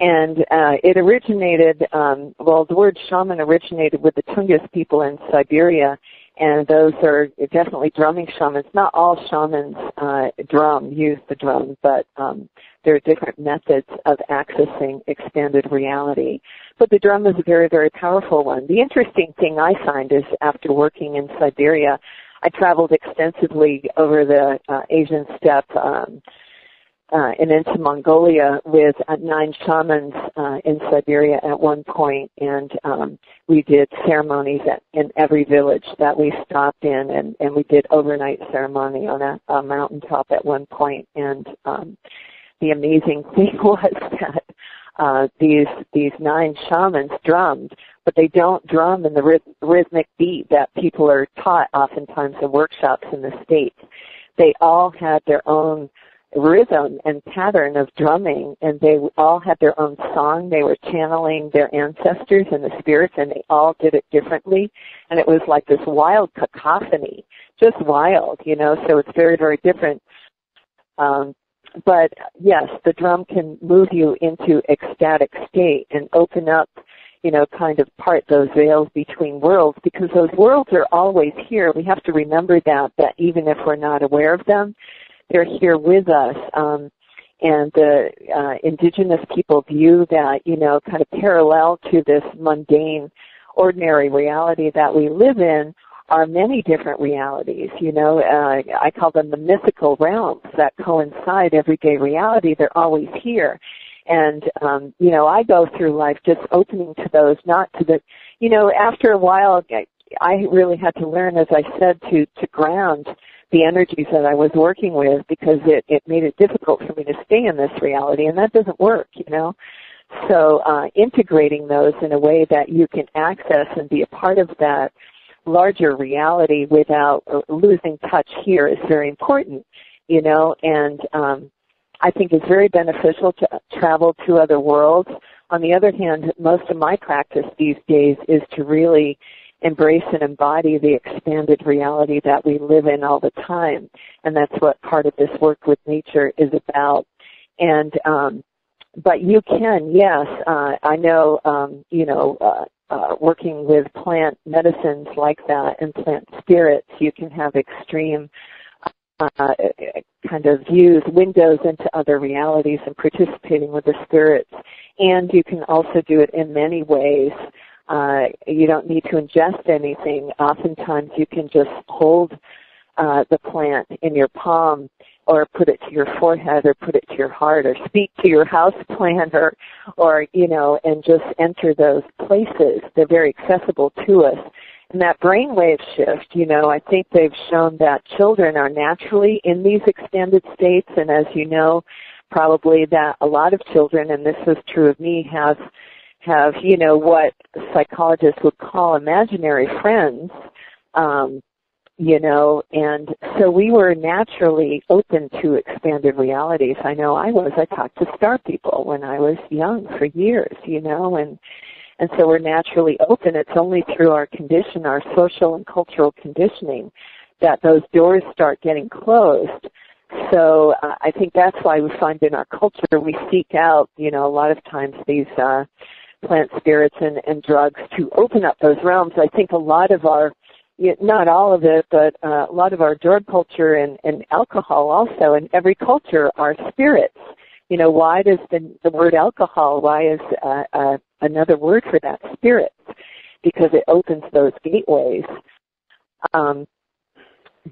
and uh, it originated um, well the word shaman originated with the tungus people in siberia and those are definitely drumming shamans. Not all shamans uh, drum, use the drum, but um, there are different methods of accessing expanded reality. But the drum is a very, very powerful one. The interesting thing I find is after working in Siberia, I traveled extensively over the uh, Asian steppe. Um, uh, and into Mongolia with uh, nine shamans uh, in Siberia at one point, and um, we did ceremonies at, in every village that we stopped in, and, and we did overnight ceremony on a, a mountaintop at one point. And um, the amazing thing was that uh, these these nine shamans drummed, but they don't drum in the ryth- rhythmic beat that people are taught oftentimes in workshops in the states they all had their own rhythm and pattern of drumming and they all had their own song. They were channeling their ancestors and the spirits and they all did it differently. And it was like this wild cacophony, just wild, you know, so it's very, very different. Um, but yes, the drum can move you into ecstatic state and open up, you know, kind of part those veils between worlds because those worlds are always here. We have to remember that, that even if we're not aware of them, they're here with us. Um, and the uh, indigenous people view that, you know, kind of parallel to this mundane, ordinary reality that we live in are many different realities. You know, uh, I call them the mythical realms that coincide everyday reality. They're always here. And, um, you know, I go through life just opening to those, not to the, you know, after a while, I really had to learn, as I said, to, to ground the energies that I was working with because it, it made it difficult for me to stay in this reality and that doesn't work, you know. So uh, integrating those in a way that you can access and be a part of that larger reality without uh, losing touch here is very important, you know, and um, I think it's very beneficial to travel to other worlds. On the other hand, most of my practice these days is to really embrace and embody the expanded reality that we live in all the time. And that's what part of this work with nature is about. And, um, but you can, yes, uh, I know, um, you know, uh, uh, working with plant medicines like that and plant spirits, you can have extreme uh, kind of views, windows into other realities and participating with the spirits. And you can also do it in many ways. Uh, you don't need to ingest anything. Oftentimes you can just hold uh, the plant in your palm or put it to your forehead or put it to your heart or speak to your house plant or, or, you know, and just enter those places. They're very accessible to us. And that brainwave shift, you know, I think they've shown that children are naturally in these extended states and as you know, probably that a lot of children, and this is true of me, have have, you know, what psychologists would call imaginary friends, um, you know, and so we were naturally open to expanded realities. I know I was. I talked to star people when I was young for years, you know, and and so we're naturally open. It's only through our condition, our social and cultural conditioning, that those doors start getting closed. So uh, I think that's why we find in our culture we seek out, you know, a lot of times these uh, plant spirits and, and drugs to open up those realms. I think a lot of our, not all of it, but uh, a lot of our drug culture and, and alcohol also, in every culture are spirits. You know, why does the, the word alcohol, why is uh, uh, another word for that spirits? Because it opens those gateways. Um,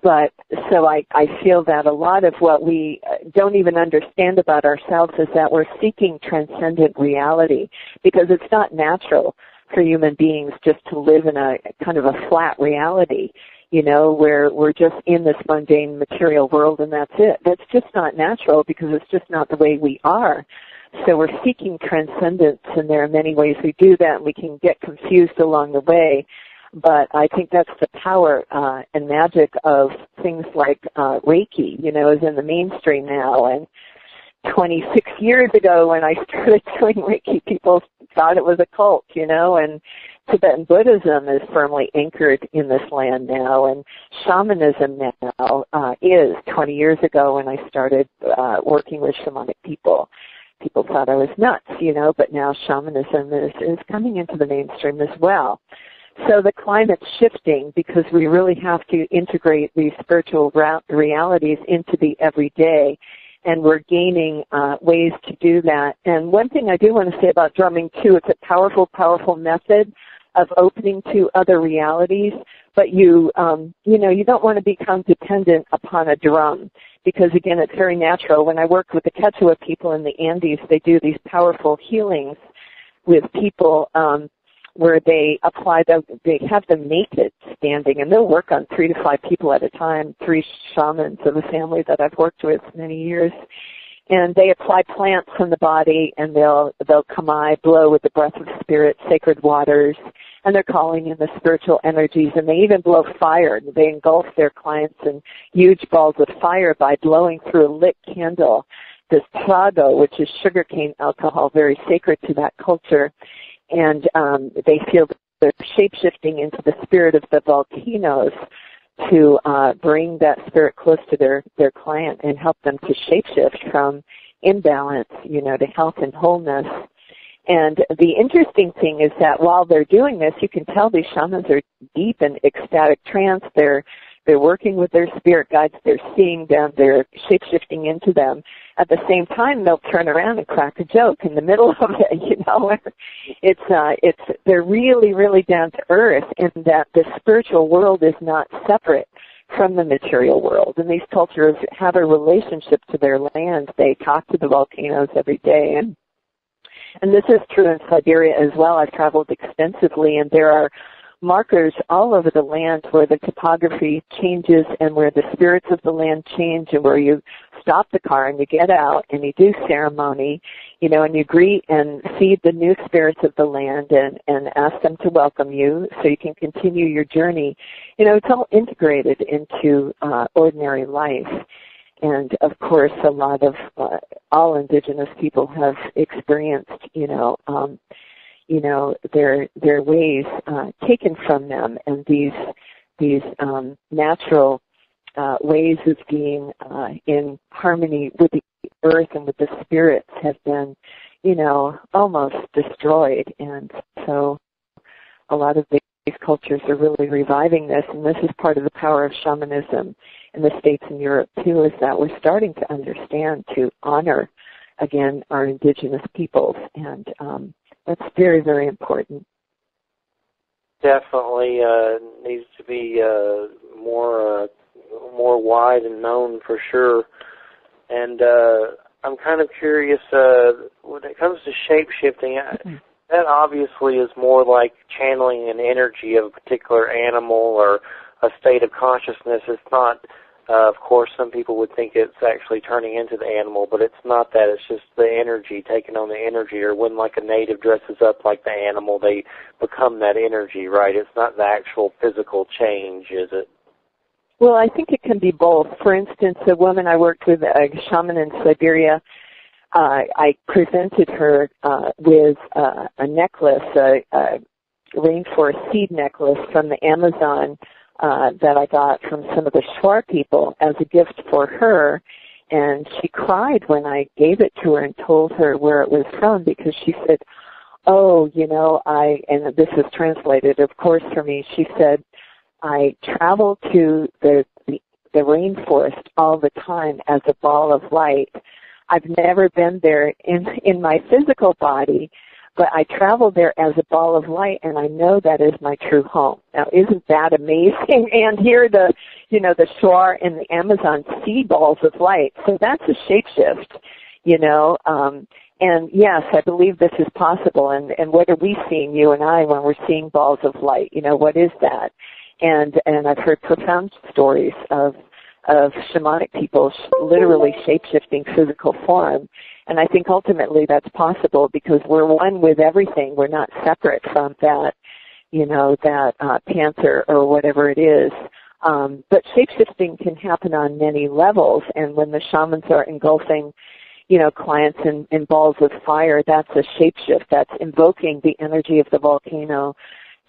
but so I, I feel that a lot of what we uh, don't even understand about ourselves is that we're seeking transcendent reality because it's not natural for human beings just to live in a kind of a flat reality, you know, where we're just in this mundane material world and that's it. That's just not natural because it's just not the way we are. So we're seeking transcendence and there are many ways we do that and we can get confused along the way but I think that's the power uh, and magic of things like uh, Reiki, you know, is in the mainstream now. And 26 years ago when I started doing Reiki, people thought it was a cult, you know, and Tibetan Buddhism is firmly anchored in this land now, and shamanism now uh, is 20 years ago when I started uh, working with shamanic people. People thought I was nuts, you know, but now shamanism is, is coming into the mainstream as well. So the climate's shifting because we really have to integrate these spiritual realities into the everyday and we're gaining uh, ways to do that. And one thing I do want to say about drumming too, it's a powerful, powerful method of opening to other realities, but you, um, you know, you don't want to become dependent upon a drum because again, it's very natural. When I work with the Quechua people in the Andes, they do these powerful healings with people, um, where they apply the, they have them naked standing and they'll work on three to five people at a time, three shamans of a family that I've worked with many years. and they apply plants from the body and they'll they'll kamai blow with the breath of spirit sacred waters and they're calling in the spiritual energies and they even blow fire they engulf their clients in huge balls of fire by blowing through a lit candle this trago which is sugarcane alcohol very sacred to that culture and um, they feel they're shape shifting into the spirit of the volcanoes to uh, bring that spirit close to their their client and help them to shapeshift from imbalance, you know, to health and wholeness. And the interesting thing is that while they're doing this, you can tell these shamans are deep in ecstatic trance. They're they're working with their spirit guides. They're seeing them. They're shapeshifting into them. At the same time, they'll turn around and crack a joke in the middle of it. You know, it's uh, it's they're really, really down to earth, and that the spiritual world is not separate from the material world. And these cultures have a relationship to their land. They talk to the volcanoes every day, and and this is true in Siberia as well. I've traveled extensively, and there are markers all over the land where the topography changes and where the spirits of the land change and where you stop the car and you get out and you do ceremony, you know, and you greet and feed the new spirits of the land and, and ask them to welcome you so you can continue your journey. You know, it's all integrated into uh, ordinary life. And of course, a lot of uh, all indigenous people have experienced, you know, um, you know their their ways uh, taken from them, and these these um, natural uh, ways of being uh, in harmony with the earth and with the spirits have been, you know, almost destroyed. And so, a lot of these cultures are really reviving this, and this is part of the power of shamanism in the states and Europe too. Is that we're starting to understand to honor again our indigenous peoples and um, that's very, very important. Definitely uh, needs to be uh, more uh, more wide and known for sure. And uh, I'm kind of curious uh, when it comes to shape shifting. Mm-hmm. That obviously is more like channeling an energy of a particular animal or a state of consciousness. It's not uh, of course, some people would think it's actually turning into the animal, but it's not that. It's just the energy, taking on the energy. Or when like a native dresses up like the animal, they become that energy, right? It's not the actual physical change, is it? Well, I think it can be both. For instance, a woman I worked with, a shaman in Siberia, uh, I presented her uh, with uh, a necklace, a, a rainforest seed necklace from the Amazon uh, that I got from some of the Shuar people as a gift for her. And she cried when I gave it to her and told her where it was from because she said, oh, you know, I, and this is translated, of course, for me, she said, I travel to the, the, the rainforest all the time as a ball of light. I've never been there in, in my physical body, but I travel there as a ball of light and I know that is my true home. Now isn't that amazing? And here the, you know, the Shuar and the Amazon see balls of light. So that's a shapeshift, you know, um, and yes, I believe this is possible. And, and what are we seeing, you and I, when we're seeing balls of light? You know, what is that? And, and I've heard profound stories of, of shamanic people literally shapeshifting physical form and I think ultimately that's possible because we're one with everything. We're not separate from that, you know, that uh, panther or whatever it is. Um, but shapeshifting can happen on many levels, and when the shamans are engulfing, you know, clients in, in balls of fire, that's a shapeshift. That's invoking the energy of the volcano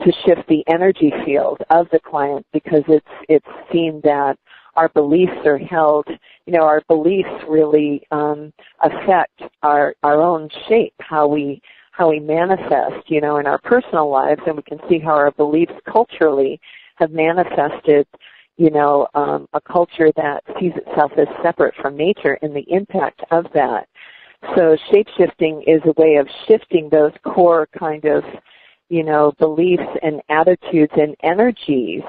to shift the energy field of the client because it's it's seen that our beliefs are held, you know, our beliefs really um, affect our our own shape, how we how we manifest, you know, in our personal lives, and we can see how our beliefs culturally have manifested, you know, um, a culture that sees itself as separate from nature and the impact of that. So shapeshifting is a way of shifting those core kind of, you know, beliefs and attitudes and energies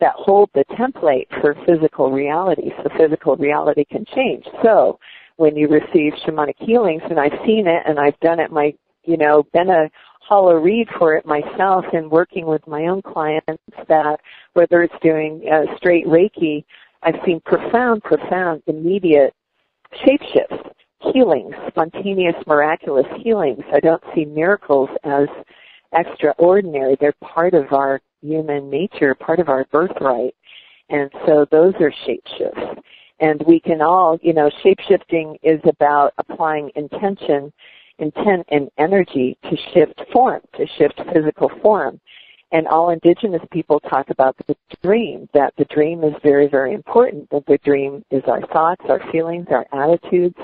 that hold the template for physical reality. So physical reality can change. So when you receive shamanic healings, and I've seen it and I've done it my, you know, been a hollow read for it myself and working with my own clients that whether it's doing uh, straight Reiki, I've seen profound, profound, immediate shape shifts, healings, spontaneous, miraculous healings. I don't see miracles as extraordinary. They're part of our human nature, part of our birthright. And so those are shapeshifts. And we can all, you know, shapeshifting is about applying intention, intent and energy to shift form, to shift physical form. And all indigenous people talk about the dream, that the dream is very, very important, that the dream is our thoughts, our feelings, our attitudes,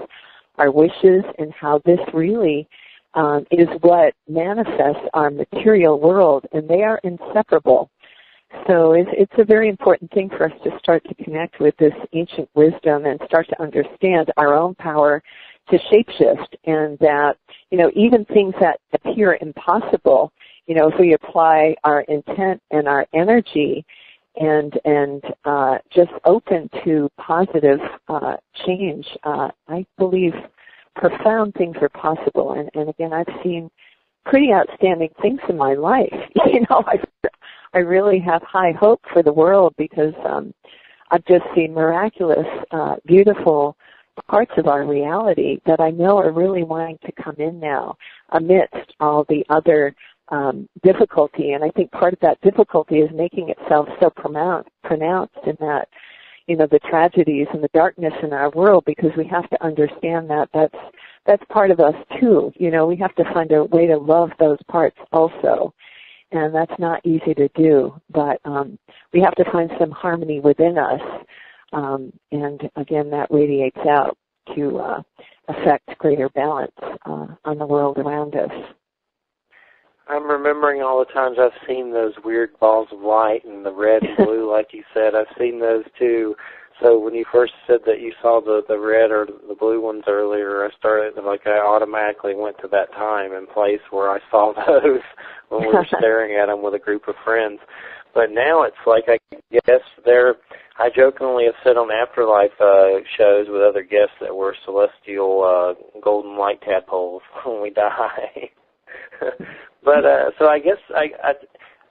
our wishes, and how this really um, is what manifests our material world, and they are inseparable. So it's, it's a very important thing for us to start to connect with this ancient wisdom and start to understand our own power to shapeshift and that, you know, even things that appear impossible, you know, if we apply our intent and our energy and and uh, just open to positive uh, change, uh, I believe profound things are possible. And, and again, I've seen pretty outstanding things in my life. You know, I I really have high hope for the world because um, I've just seen miraculous, uh, beautiful parts of our reality that I know are really wanting to come in now amidst all the other um, difficulty. And I think part of that difficulty is making itself so pronounced, pronounced in that, you know, the tragedies and the darkness in our world because we have to understand that that's, that's part of us too. You know, we have to find a way to love those parts also. And that's not easy to do, but um, we have to find some harmony within us um, and again, that radiates out to uh, affect greater balance uh, on the world around us. I'm remembering all the times I've seen those weird balls of light and the red and blue, like you said. I've seen those too. So when you first said that you saw the the red or the blue ones earlier, I started like I automatically went to that time and place where I saw those when we were staring at them with a group of friends. But now it's like I guess they're. I jokingly have said on afterlife uh, shows with other guests that we're celestial uh, golden light tadpoles when we die. but uh, so I guess I,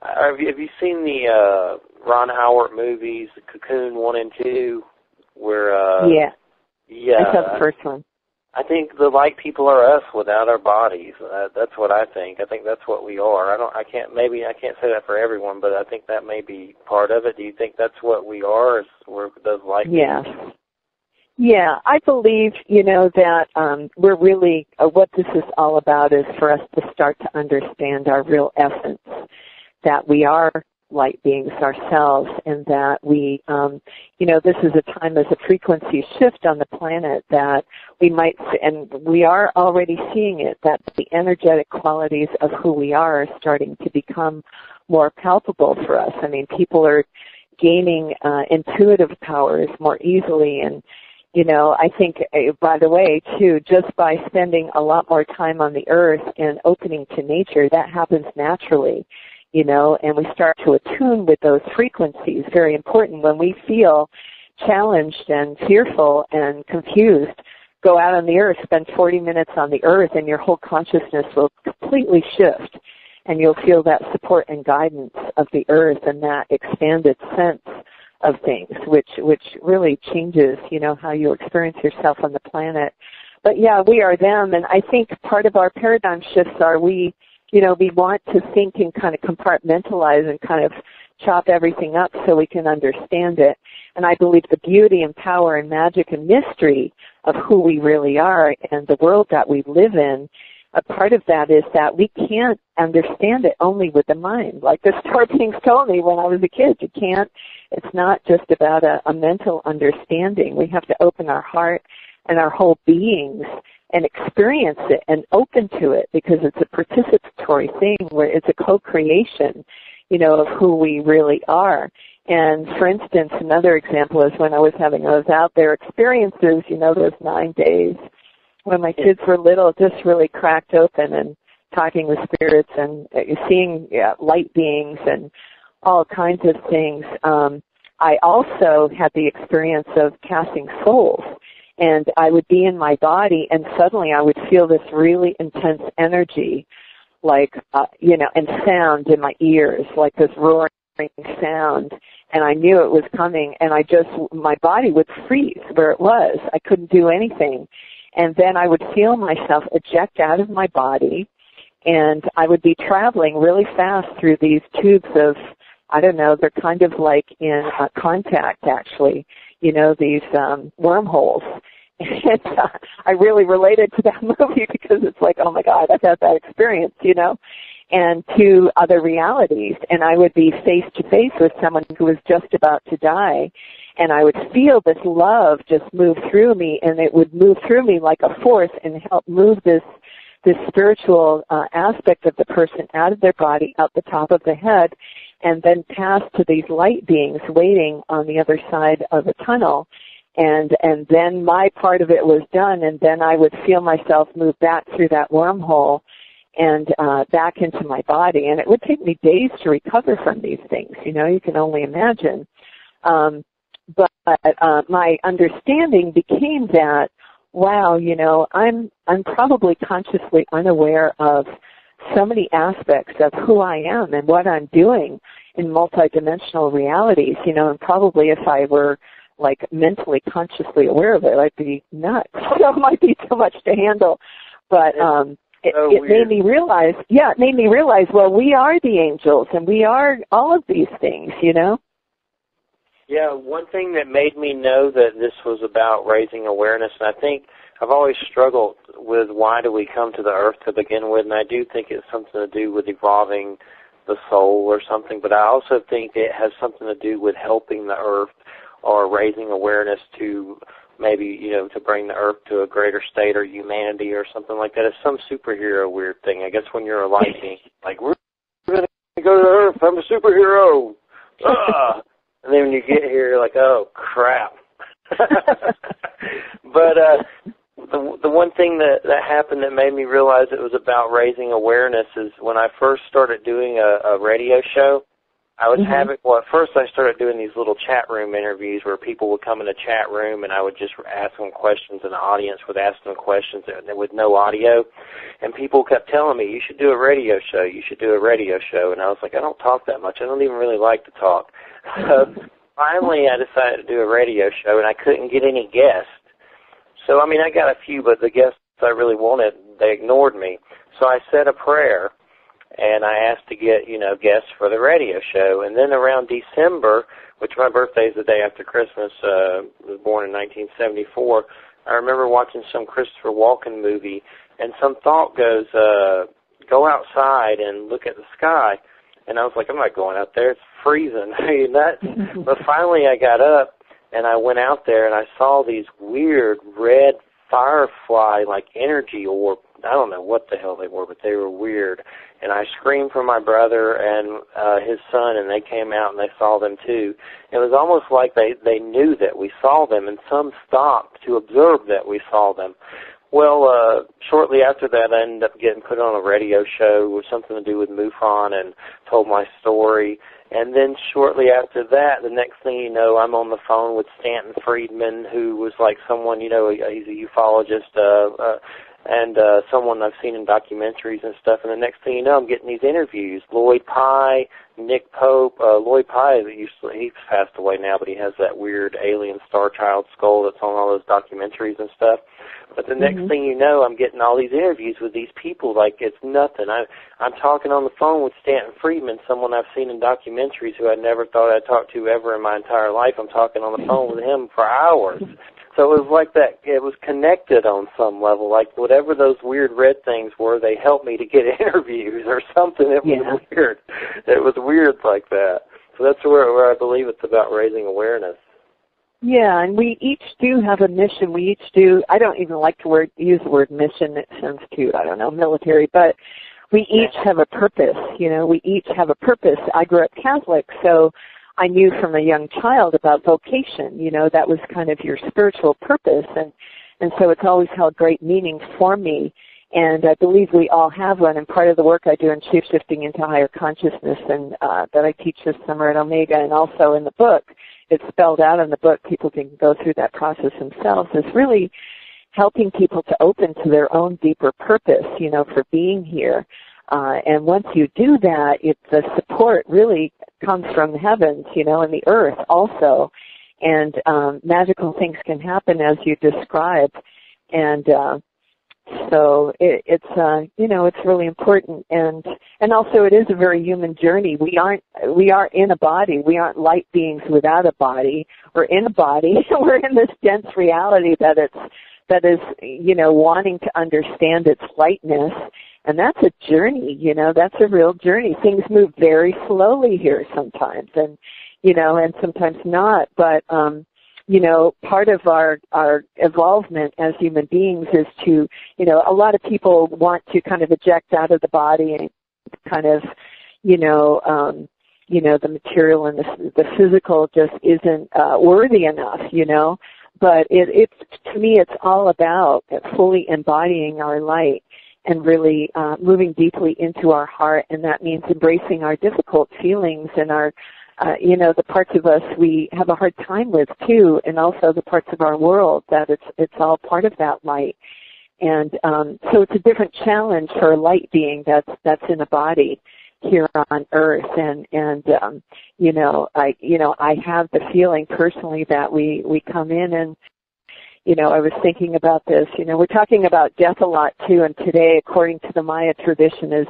I have you, have you seen the uh, Ron Howard movies, The Cocoon one and two, where uh, yeah, yeah, I saw the first one. I think the light people are us without our bodies. Uh, that's what I think. I think that's what we are. I don't. I can't. Maybe I can't say that for everyone, but I think that may be part of it. Do you think that's what we are? Is we're those light? Yes. Yeah, I believe you know that um, we're really uh, what this is all about is for us to start to understand our real essence. That we are light beings ourselves and that we, um, you know, this is a time as a frequency shift on the planet that we might, and we are already seeing it, that the energetic qualities of who we are are starting to become more palpable for us. I mean, people are gaining uh, intuitive powers more easily and you know, I think, uh, by the way, too, just by spending a lot more time on the earth and opening to nature, that happens naturally you know, and we start to attune with those frequencies. Very important when we feel challenged and fearful and confused. Go out on the earth, spend 40 minutes on the earth, and your whole consciousness will completely shift. And you'll feel that support and guidance of the earth and that expanded sense of things, which which really changes, you know, how you experience yourself on the planet. But yeah, we are them, and I think part of our paradigm shifts are we you know, we want to think and kind of compartmentalize and kind of chop everything up so we can understand it. And I believe the beauty and power and magic and mystery of who we really are and the world that we live in, a part of that is that we can't understand it only with the mind. Like the Star Beings told me when I was a kid, you can't, it's not just about a, a mental understanding. We have to open our heart and our whole beings and experience it and open to it because it's a participatory thing where it's a co-creation, you know, of who we really are. And for instance, another example is when I was having those out there experiences, you know, those nine days when my kids were little, just really cracked open and talking with spirits and uh, seeing yeah, light beings and all kinds of things. Um, I also had the experience of casting souls and I would be in my body and suddenly I would feel this really intense energy like uh, you know and sound in my ears like this roaring sound and I knew it was coming and I just my body would freeze where it was. I couldn't do anything and then I would feel myself eject out of my body, and I would be traveling really fast through these tubes of, I don't know, they're kind of like in uh, contact actually, you know, these um, wormholes. And uh, I really related to that movie because it's like, oh my God, I've had that experience, you know and to other realities. And I would be face to face with someone who was just about to die. And I would feel this love just move through me and it would move through me like a force and help move this this spiritual uh, aspect of the person out of their body, out the top of the head, and then pass to these light beings waiting on the other side of the tunnel. And and then my part of it was done, and then I would feel myself move back through that wormhole and uh, back into my body. And it would take me days to recover from these things. You know, you can only imagine. Um, but uh, my understanding became that, wow, you know, I'm I'm probably consciously unaware of so many aspects of who I am and what I'm doing in multidimensional realities. You know, and probably if I were like mentally consciously aware of it, I'd be nuts. So it might be too much to handle. But um it, so it made me realize, yeah, it made me realize, well, we are the angels and we are all of these things, you know? Yeah, one thing that made me know that this was about raising awareness, and I think I've always struggled with why do we come to the earth to begin with, and I do think it's something to do with evolving the soul or something, but I also think it has something to do with helping the earth or raising awareness to maybe you know to bring the earth to a greater state or humanity or something like that. It's some superhero weird thing. I guess when you're a light being, like we're gonna go to the earth. I'm a superhero. Ah! And then when you get here, you're like, oh crap. but uh the the one thing that that happened that made me realize it was about raising awareness is when I first started doing a, a radio show. I was Mhm. having well at first I started doing these little chat room interviews where people would come in a chat room and I would just ask them questions and the audience would ask them questions and with no audio. And people kept telling me you should do a radio show. You should do a radio show. And I was like I don't talk that much. I don't even really like to talk. So finally I decided to do a radio show and I couldn't get any guests. So I mean I got a few but the guests I really wanted they ignored me. So I said a prayer and I asked to get, you know, guests for the radio show. And then around December, which my birthday is the day after Christmas, uh, was born in 1974, I remember watching some Christopher Walken movie, and some thought goes, uh, go outside and look at the sky. And I was like, I'm not going out there. It's freezing. Are you nuts? but finally I got up, and I went out there, and I saw these weird red firefly like energy orb. I don't know what the hell they were, but they were weird. And I screamed for my brother and uh his son and they came out and they saw them too. It was almost like they they knew that we saw them and some stopped to observe that we saw them. Well, uh shortly after that I ended up getting put on a radio show with something to do with MUFON and told my story. And then shortly after that, the next thing you know, I'm on the phone with Stanton Friedman, who was like someone, you know, he's a ufologist, uh, uh, and uh, someone I've seen in documentaries and stuff. And the next thing you know, I'm getting these interviews. Lloyd Pye, Nick Pope. Uh, Lloyd Pye, that used to, he's passed away now, but he has that weird alien star child skull that's on all those documentaries and stuff. But the next Mhm. thing you know, I'm getting all these interviews with these people like it's nothing. I I'm talking on the phone with Stanton Friedman, someone I've seen in documentaries who I never thought I'd talk to ever in my entire life. I'm talking on the phone with him for hours. So it was like that. It was connected on some level. Like whatever those weird red things were, they helped me to get interviews or something. It was Yeah. weird. It was weird like that. So that's where where I believe it's about raising awareness. Yeah, and we each do have a mission. We each do. I don't even like to word, use the word mission. It sounds too, I don't know, military. But we each have a purpose. You know, we each have a purpose. I grew up Catholic, so I knew from a young child about vocation. You know, that was kind of your spiritual purpose, and and so it's always held great meaning for me. And I believe we all have one. And part of the work I do in shape shifting into higher consciousness, and uh, that I teach this summer at Omega, and also in the book, it's spelled out in the book. People can go through that process themselves. Is really helping people to open to their own deeper purpose. You know, for being here. Uh, and once you do that, it, the support really comes from the heavens, you know, and the earth also. And um, magical things can happen as you describe. and uh, so it, it's uh, you know it's really important, and and also it is a very human journey. We aren't we are in a body. We aren't light beings without a body. We're in a body. We're in this dense reality that it's that is you know wanting to understand its lightness and that's a journey you know that's a real journey. Things move very slowly here sometimes and you know and sometimes not. But um you know part of our our involvement as human beings is to you know a lot of people want to kind of eject out of the body and kind of you know um you know the material and the the physical just isn't uh worthy enough you know. But it it's to me it's all about fully embodying our light and really uh, moving deeply into our heart, and that means embracing our difficult feelings and our, uh, you know, the parts of us we have a hard time with too, and also the parts of our world that it's it's all part of that light. And um, so it's a different challenge for a light being that's that's in a body here on earth and and um you know i you know i have the feeling personally that we we come in and you know, I was thinking about this. You know, we're talking about death a lot too, and today, according to the Maya tradition, is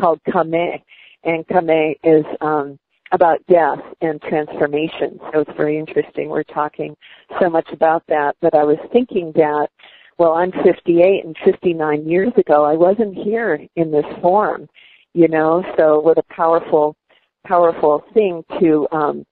called Kame, and Kame is um, about death and transformation. So it's very interesting. We're talking so much about that, but I was thinking that, well, I'm 58, and 59 years ago, I wasn't here in this form. You know, so what a powerful, powerful thing to um,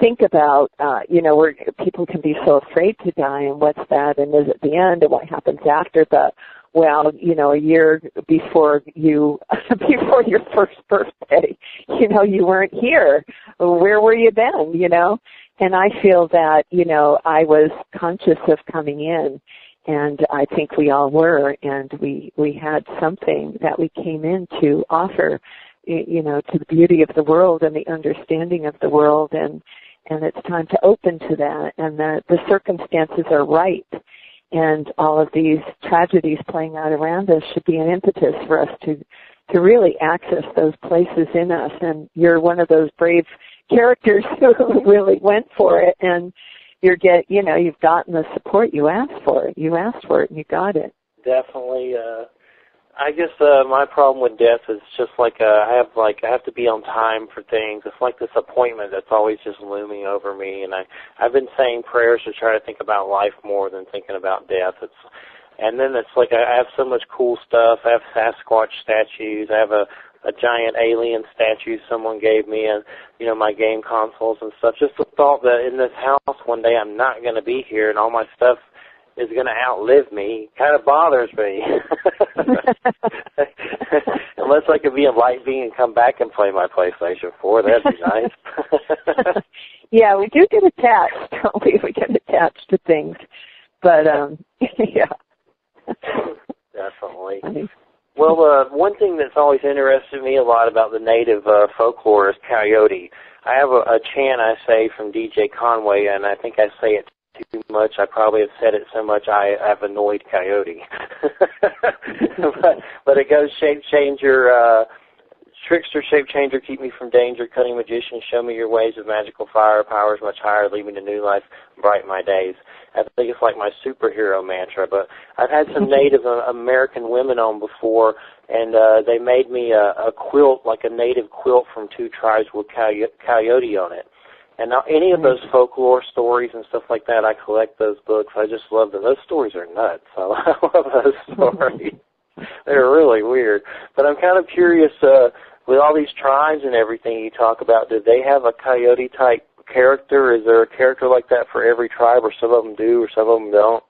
think about, uh, you know, where people can be so afraid to die and what's that and is it the end and what happens after the, well, you know, a year before you, before your first birthday, you know, you weren't here. Where were you then, you know? And I feel that, you know, I was conscious of coming in and I think we all were and we, we had something that we came in to offer you know, to the beauty of the world and the understanding of the world and and it's time to open to that and that the circumstances are right. And all of these tragedies playing out around us should be an impetus for us to to really access those places in us. And you're one of those brave characters who really went for it. And you're get you know you've gotten the support you asked for. You asked for it and you got it. Definitely uh I guess uh, my problem with death is just like uh, I have like I have to be on time for things. It's like this appointment that's always just looming over me, and I I've been saying prayers to try to think about life more than thinking about death. It's and then it's like I have so much cool stuff. I have Sasquatch statues. I have a a giant alien statue someone gave me, and you know my game consoles and stuff. Just the thought that in this house one day I'm not going to be here, and all my stuff is going to outlive me kind of bothers me. Unless I could be a light being and come back and play my PlayStation 4, that'd be nice. yeah, we do get attached, don't we? We get attached to things. But, um, yeah. Definitely. Well, uh, one thing that's always interested me a lot about the native uh, folklore is coyote. I have a, a chant I say from DJ Conway, and I think I say it too much. I probably have said it so much I have annoyed Coyote. but but it goes shape changer, uh, trickster, shape changer, keep me from danger, cunning magician, show me your ways of magical fire, powers much higher, lead me to new life, brighten my days. I think it's like my superhero mantra. But I've had some Native American women on before, and uh, they made me a, a quilt, like a native quilt from two tribes with coyote on it and now any of those folklore stories and stuff like that, I collect those books. I just love them. Those stories are nuts. I love those stories. They're really weird. But I'm kind of curious, uh, with all these tribes and everything you talk about, do they have a coyote type character? Is there a character like that for every tribe, or some of them do, or some of them don't?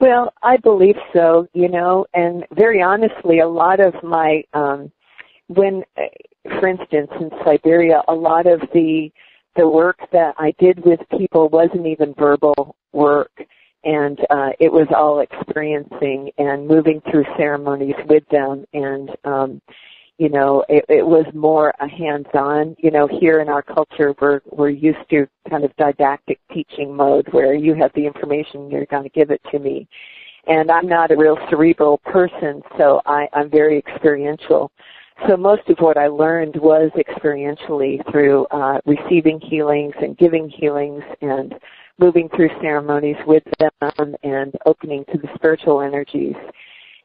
Well, I believe so, you know, and very honestly, a lot of my um when for instance, in Siberia, a lot of the the work that I did with people wasn't even verbal work, and uh, it was all experiencing and moving through ceremonies with them, and um, you know, it, it was more a hands-on. You know, here in our culture, we're we're used to kind of didactic teaching mode, where you have the information, you're going to give it to me, and I'm not a real cerebral person, so I, I'm very experiential so most of what I learned was experientially through uh, receiving healings and giving healings and moving through ceremonies with them and opening to the spiritual energies.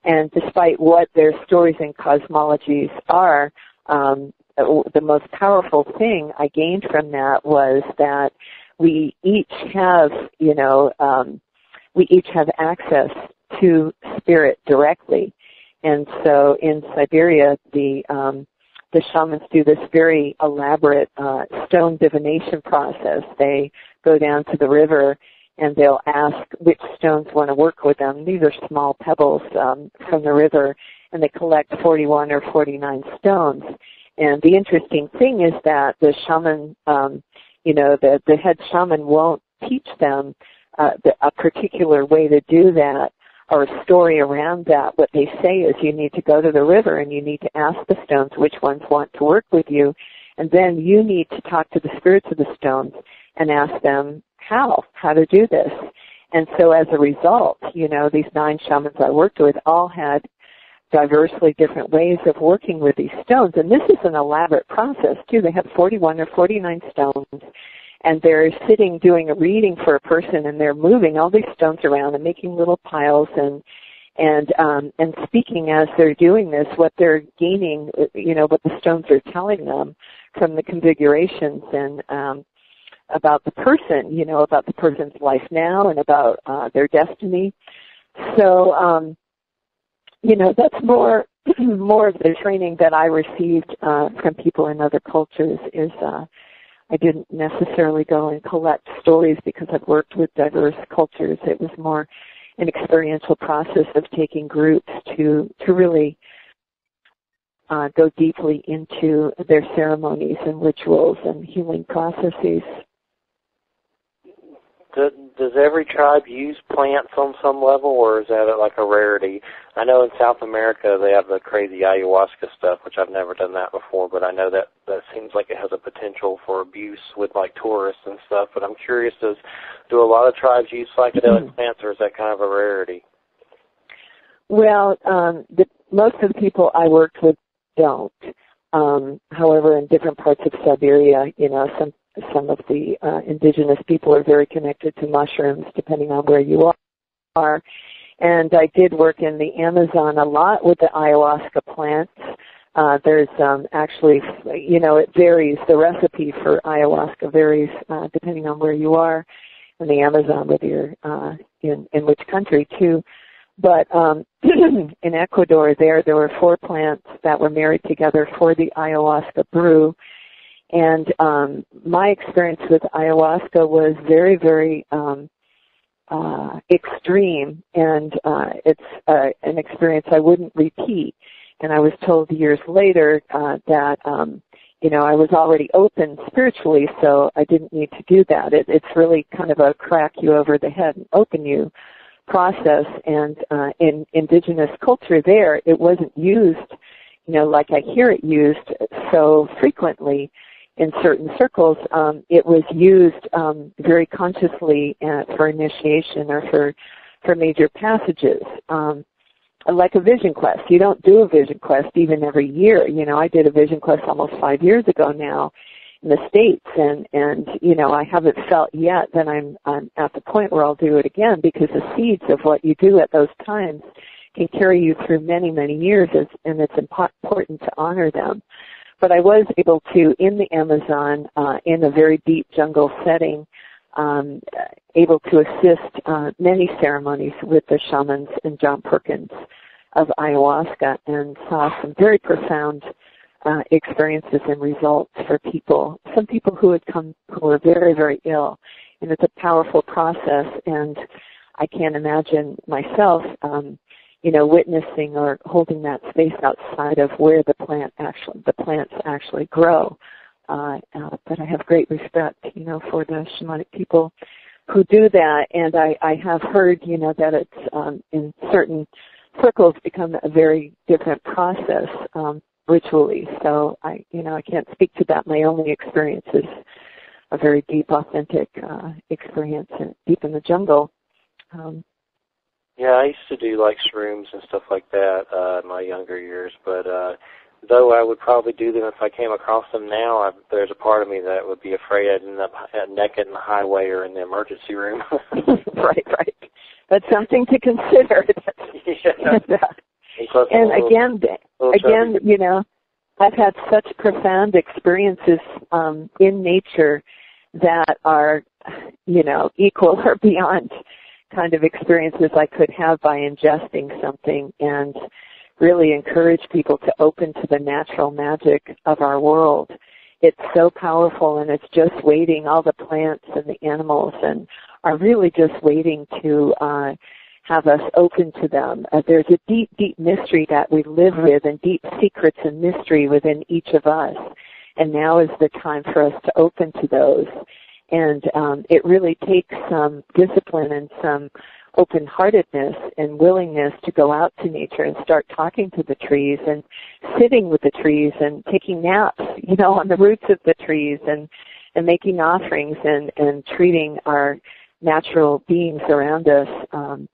And despite what their stories and cosmologies are, um, the most powerful thing I gained from that was that we each have, you know, um, we each have access to spirit directly. And so in Siberia, the um, the shamans do this very elaborate uh, stone divination process. They go down to the river and they'll ask which stones want to work with them. These are small pebbles um, from the river, and they collect 41 or 49 stones. And the interesting thing is that the shaman, um, you know, the, the head shaman won't teach them uh, the, a particular way to do that or a story around that. What they say is you need to go to the river and you need to ask the stones which ones want to work with you. And then you need to talk to the spirits of the stones and ask them how, how to do this. And so as a result, you know, these nine shamans I worked with all had diversely different ways of working with these stones. And this is an elaborate process too. They have 41 or 49 stones and they're sitting doing a reading for a person and they're moving all these stones around and making little piles and and um and speaking as they're doing this what they're gaining you know what the stones are telling them from the configurations and um about the person you know about the person's life now and about uh their destiny. So um you know that's more more of the training that I received uh from people in other cultures is uh I didn't necessarily go and collect stories because I've worked with diverse cultures. It was more an experiential process of taking groups to to really uh, go deeply into their ceremonies and rituals and healing processes does every tribe use plants on some level, or is that like a rarity? I know in South America they have the crazy ayahuasca stuff, which I've never done that before, but I know that that seems like it has a potential for abuse with like tourists and stuff. But I'm curious, does do a lot of tribes use psychedelic mm-hmm. plants, or is that kind of a rarity? Well, um, the, most of the people I worked with don't. Um, however, in different parts of Siberia, you know, some some of the uh, indigenous people are very connected to mushrooms, depending on where you are. And I did work in the Amazon a lot with the ayahuasca plants. Uh, there's um, actually, you know, it varies. The recipe for ayahuasca varies uh, depending on where you are in the Amazon, whether you're uh, in in which country too. But um, in Ecuador, there there were four plants that were married together for the ayahuasca brew, and um, my experience with ayahuasca was very, very um, uh, extreme, and uh, it's uh, an experience I wouldn't repeat. And I was told years later uh, that um, you know I was already open spiritually, so I didn't need to do that. It, it's really kind of a crack you over the head and open you process. And uh, in indigenous culture, there it wasn't used, you know, like I hear it used so frequently in certain circles, um, it was used um, very consciously uh, for initiation or for for major passages. Um, like a vision quest, you don't do a vision quest even every year. You know, I did a vision quest almost five years ago now the states, and and you know I haven't felt yet that I'm I'm at the point where I'll do it again because the seeds of what you do at those times can carry you through many many years, and it's important to honor them. But I was able to, in the Amazon, uh, in a very deep jungle setting, um, able to assist uh, many ceremonies with the shamans and John Perkins of ayahuasca and saw some very profound uh, experiences and results for people. Some people who had come who were very, very ill. And it's a powerful process and I can't imagine myself um, you know, witnessing or holding that space outside of where the plant actually, the plants actually grow. Uh, uh, but I have great respect, you know, for the shamanic people who do that, and I, I have heard, you know, that it's um, in certain circles become a very different process um, ritually. So I, you know, I can't speak to that. My only experience is a very deep, authentic uh, experience in, deep in the jungle. Um, yeah, I used to do like shrooms and stuff like that uh, in my younger years, but uh, though I would probably do them if I came across them now, I, there's a part of me that would be afraid I'd end up naked in the highway or in the emergency room. right, right. That's something to consider. yeah. And, and again, again, you know, I've had such profound experiences um, in nature that are, you know, equal or beyond kind of experiences I could have by ingesting something and really encourage people to open to the natural magic of our world. It's so powerful and it's just waiting, all the plants and the animals and are really just waiting to uh, have us open to them. Uh, there's a deep, deep mystery that we live with and deep secrets and mystery within each of us. And now is the time for us to open to those. And um, it really takes some discipline and some open-heartedness and willingness to go out to nature and start talking to the trees and sitting with the trees and taking naps, you know, on the roots of the trees and and making offerings and and treating our natural beings around us, um,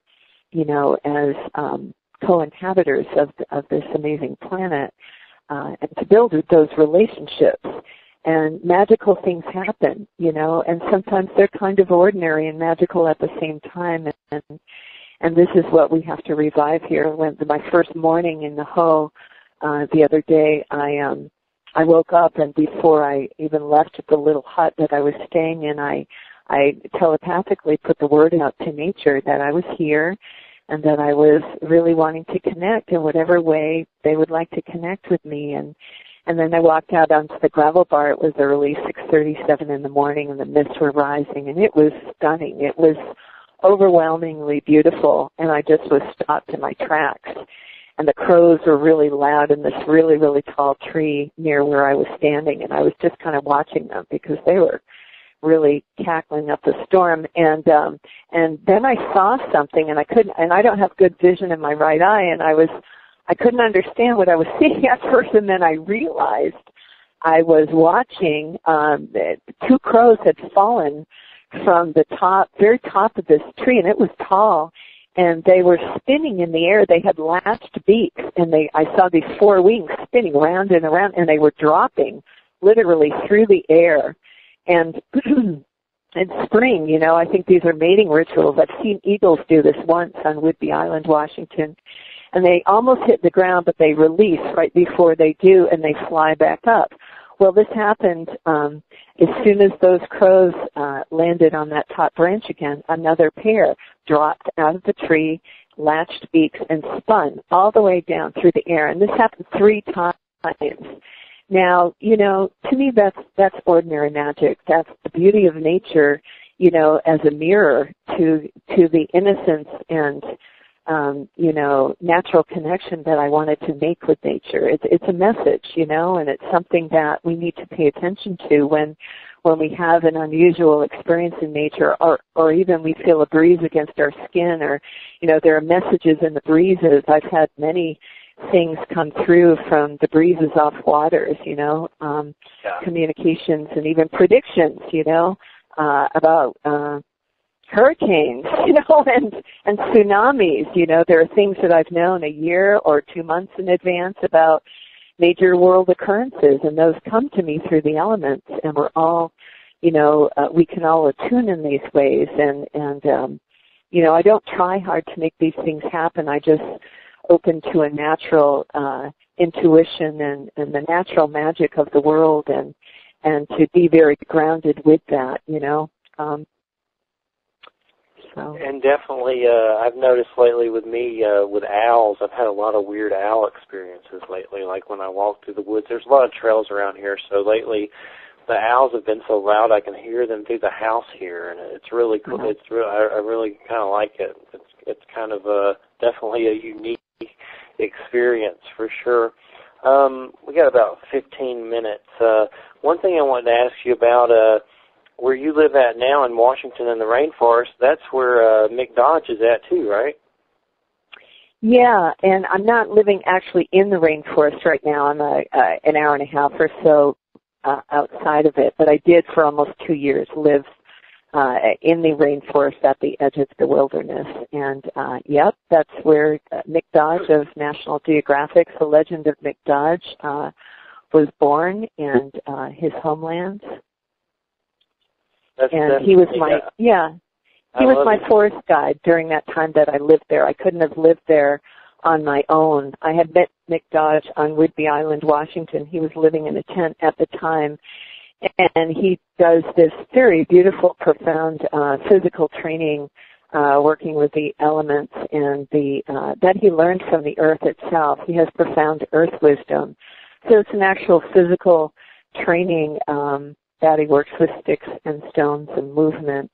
you know, as um, co-inhabitants of of this amazing planet, uh, and to build those relationships and magical things happen, you know, and sometimes they're kind of ordinary and magical at the same time and and this is what we have to revive here. When my first morning in the Hoh uh the other day I um I woke up and before I even left the little hut that I was staying in I I telepathically put the word out to nature that I was here and that I was really wanting to connect in whatever way they would like to connect with me and and then I walked out onto the gravel bar. It was early, 6:37 in the morning, and the mists were rising, and it was stunning. It was overwhelmingly beautiful, and I just was stopped in my tracks. And the crows were really loud in this really, really tall tree near where I was standing, and I was just kind of watching them because they were really cackling up the storm. And um and then I saw something and I couldn't and I don't have good vision in my right eye and I was I couldn't understand what I was seeing at first, and then I realized I was watching um, two crows had fallen from the top, very top of this tree, and it was tall, and they were spinning in the air. They had latched beaks, and they I saw these four wings spinning around and around, and they were dropping literally through the air, and. in spring, you know, I think these are mating rituals. I've seen eagles do this once on Whidbey Island, Washington and they almost hit the ground, but they release right before they do, and they fly back up. Well, this happened um, as soon as those crows uh, landed on that top branch again. Another pair dropped out of the tree, latched beaks, and spun all the way down through the air. And this happened three times. Now, you know, to me, that's that's ordinary magic. That's the beauty of nature. You know, as a mirror to to the innocence and um, you know, natural connection that I wanted to make with nature. It's it's a message, you know, and it's something that we need to pay attention to when when we have an unusual experience in nature or or even we feel a breeze against our skin or you know, there are messages in the breezes. I've had many things come through from the breezes off waters, you know, um yeah. communications and even predictions, you know, uh about uh hurricanes, you know, and and tsunamis. You know, there are things that I've known a year or two months in advance about major world occurrences, and those come to me through the elements, and we're all, you know, uh, we can all attune in these ways, and and um, you know, I don't try hard to make these things happen. I just open to a natural uh, intuition and and the natural magic of the world, and and to be very grounded with that, you know. Um, so. And definitely, uh, I've noticed lately with me, uh, with owls, I've had a lot of weird owl experiences lately. Like when I walk through the woods, there's a lot of trails around here, so lately the owls have been so loud I can hear them through the house here, and it's really cool. Mm-hmm. It's real. I, I really kind of like it. It's it's kind of a definitely a unique experience for sure. Um, we got about 15 minutes. Uh, one thing I wanted to ask you about. Uh, where you live at now in Washington in the rainforest, that's where uh, Mick Dodge is at too, right? Yeah, and I'm not living actually in the rainforest right now. I'm a, uh, an hour and a half or so uh, outside of it, but I did for almost two years live uh, in the rainforest at the edge of the wilderness. And uh, yep, that's where uh, Mick Dodge of National Geographic's The Legend of Mick Dodge uh, was born and uh, his homeland. That's, And he was my yeah, I he was my it. forest guide during that time that I lived there. I couldn't have lived there on my own. I had met Mick Dodge on Whidbey Island, Washington. He was living in a tent at the time. And he does this very beautiful, profound uh, physical training, uh, working with the elements and the uh, that he learned from the earth itself. He has profound earth wisdom. So it's an actual physical training um, that he works with sticks and stones and movement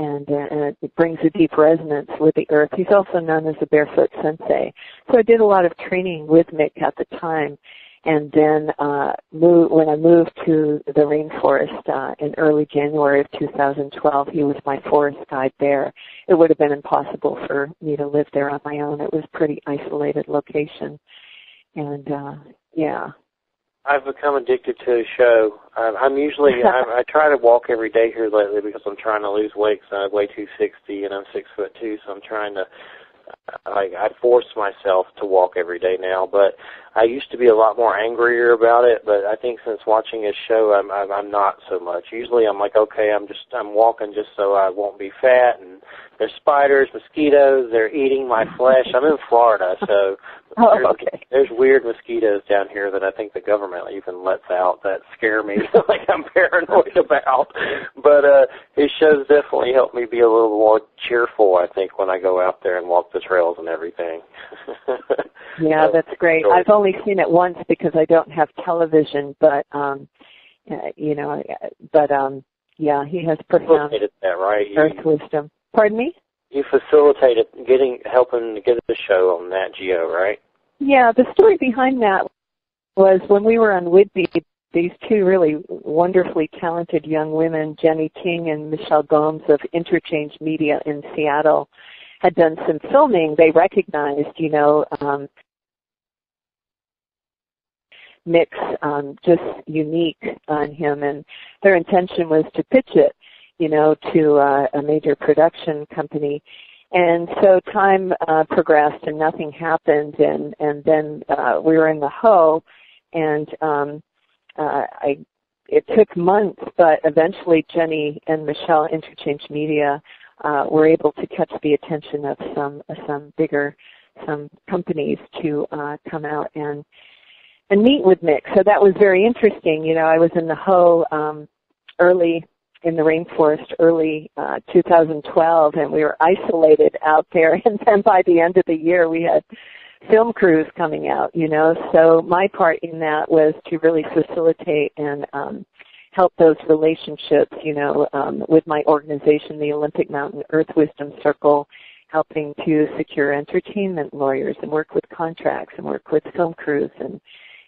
and, uh, and it brings a deep resonance with the earth. He's also known as the barefoot sensei. So I did a lot of training with Mick at the time. And then uh, moved, when I moved to the rainforest uh, in early January of 2012, he was my forest guide there. It would have been impossible for me to live there on my own. It was a pretty isolated location. And uh, yeah, I've become addicted to a show. I'm, I'm usually I, I try to walk every day here lately because I'm trying to lose weight. Cause I weigh 260 and I'm six foot two, so I'm trying to. I, I force myself to walk every day now, but I used to be a lot more angrier about it. But I think since watching this show, I'm I'm, I'm not so much. Usually, I'm like, okay, I'm just I'm walking just so I won't be fat. And there's spiders, mosquitoes. They're eating my flesh. I'm in Florida, so Oh, there's, okay. there's weird mosquitoes down here that I think the government even lets out that scare me, like I'm paranoid about. But uh his shows definitely help me be a little more cheerful, I think, when I go out there and walk the trails and everything. Yeah, So, that's great. I've only seen it once because I don't have television, but um uh, you know, but um yeah, he has profound that, right? Earth wisdom. Pardon me? You facilitated getting helping to get the show on Nat Geo, right? Yeah, the story behind that was when we were on Whidbey, these two really wonderfully talented young women, Jenny King and Michelle Gomes of Interchange Media in Seattle, had done some filming. They recognized, you know, um, Mick's um, just unique on him, and their intention was to pitch it, you know, to uh, a major production company. And so time uh, progressed and nothing happened, and and then uh, we were in the Hoh, and um, uh, I it took months, but eventually Jenny and Michelle Interchange Media uh, were able to catch the attention of some some bigger some companies to uh, come out and and meet with Mick. So that was very interesting. You know, I was in the Hoh um, early in the rainforest early uh, 2012, and we were isolated out there. And then by the end of the year, we had film crews coming out. You know, so my part in that was to really facilitate and um, help those relationships. You know, um, with my organization, the Olympic Mountain Earth Wisdom Circle. Helping to secure entertainment lawyers and work with contracts and work with film crews and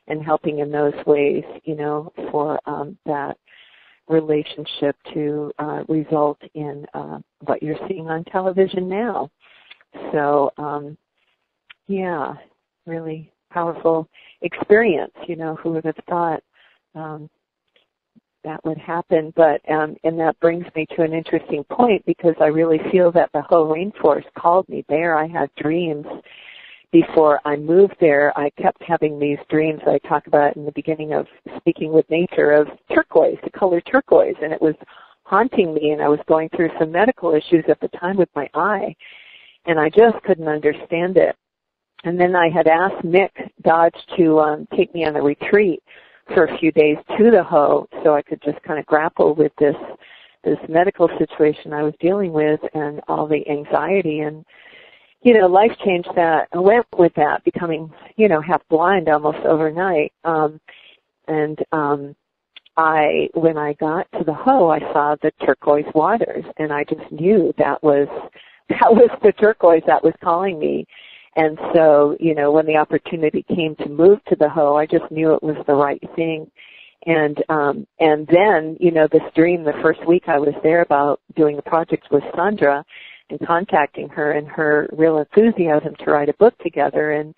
and helping in those ways, you know, for um, that relationship to uh, result in uh, what you're seeing on television now. So, um, yeah, really powerful experience. You know, who would have thought um, that would happen? But um, and that brings me to an interesting point because I really feel that the whole rainforest called me there. I had dreams before I moved there, I kept having these dreams I talk about in the beginning of speaking with nature of turquoise, the color turquoise, and it was haunting me and I was going through some medical issues at the time with my eye and I just couldn't understand it. And then I had asked Mick Dodge to um, take me on a retreat for a few days to the Hoh so I could just kind of grapple with this this medical situation I was dealing with and all the anxiety and you know, life changed that. I went with that, becoming, you know, half blind almost overnight. Um, and um, I, when I got to the Hoh, I saw the turquoise waters, and I just knew that was that was the turquoise that was calling me. And so, you know, when the opportunity came to move to the Hoh, I just knew it was the right thing. And um, and then, you know, this dream the first week I was there about doing the project with Sandra and contacting her and her real enthusiasm to write a book together. And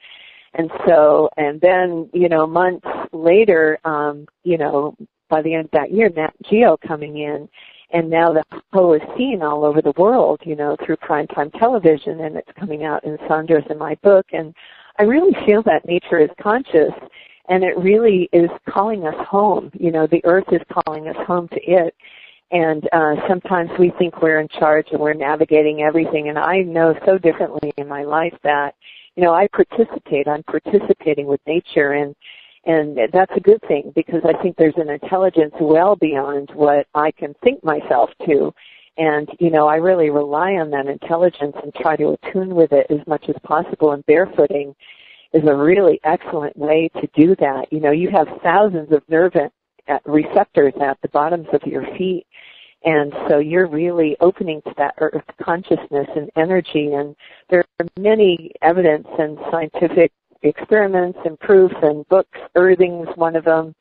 and so and then you know months later um you know by the end of that year Nat Geo coming in. And now the Hoh is seen all over the world, you know, through primetime television, and it's coming out in Sandra's in my book, and I really feel that nature is conscious, and it really is calling us home. You know, the earth is calling us home to it, and uh, sometimes we think we're in charge and we're navigating everything, and I know so differently in my life that, you know, I participate. I'm participating with nature, and and that's a good thing because I think there's an intelligence well beyond what I can think myself to. And, you know, I really rely on that intelligence and try to attune with it as much as possible. And barefooting is a really excellent way to do that. You know, you have thousands of nerve receptors at the bottoms of your feet. And so you're really opening to that earth consciousness and energy. And there are many evidence and scientific experiments and proofs and books. Earthing's one of them.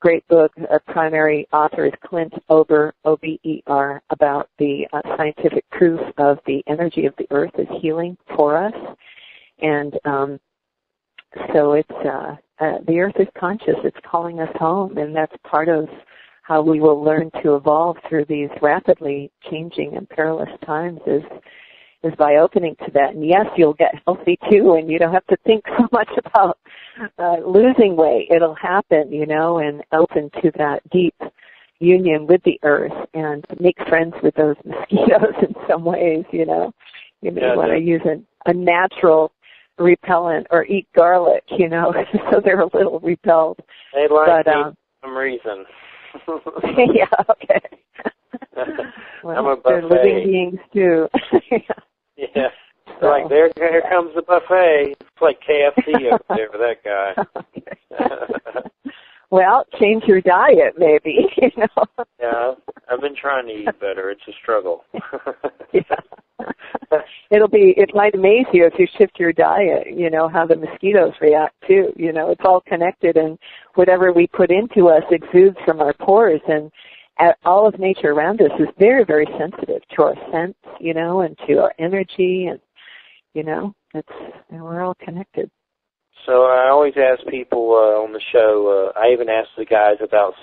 Great book. A primary author is Clint Ober, O-B-E-R, about the uh, scientific proof of the energy of the earth is healing for us. And um, so it's uh, uh, the earth is conscious. It's calling us home, and that's part of how we will learn to evolve through these rapidly changing and perilous times. Is is by opening to that. And yes, you'll get healthy too, and you don't have to think so much about uh, losing weight. It'll happen, you know, and open to that deep union with the earth and make friends with those mosquitoes in some ways, you know. You may yeah, want to use a, a natural repellent or eat garlic, you know, so they're a little repelled. They like but, um, for some reason. yeah, okay. well, I'm a buffet. They're living beings too. yeah. Yeah. So. Like there, here comes the buffet. It's like KFC over there for that guy. Well, change your diet, maybe. You know. Yeah, I've been trying to eat better. It's a struggle. yeah. It'll be. It might amaze you if you shift your diet. You know how the mosquitoes react too. You know, it's all connected, and whatever we put into us exudes from our pores, and all of nature around us is very, very sensitive to our sense, you know, and to our energy, and you know, it's and we're all connected. So I always ask people uh, on the show. Uh, I even asked the guys about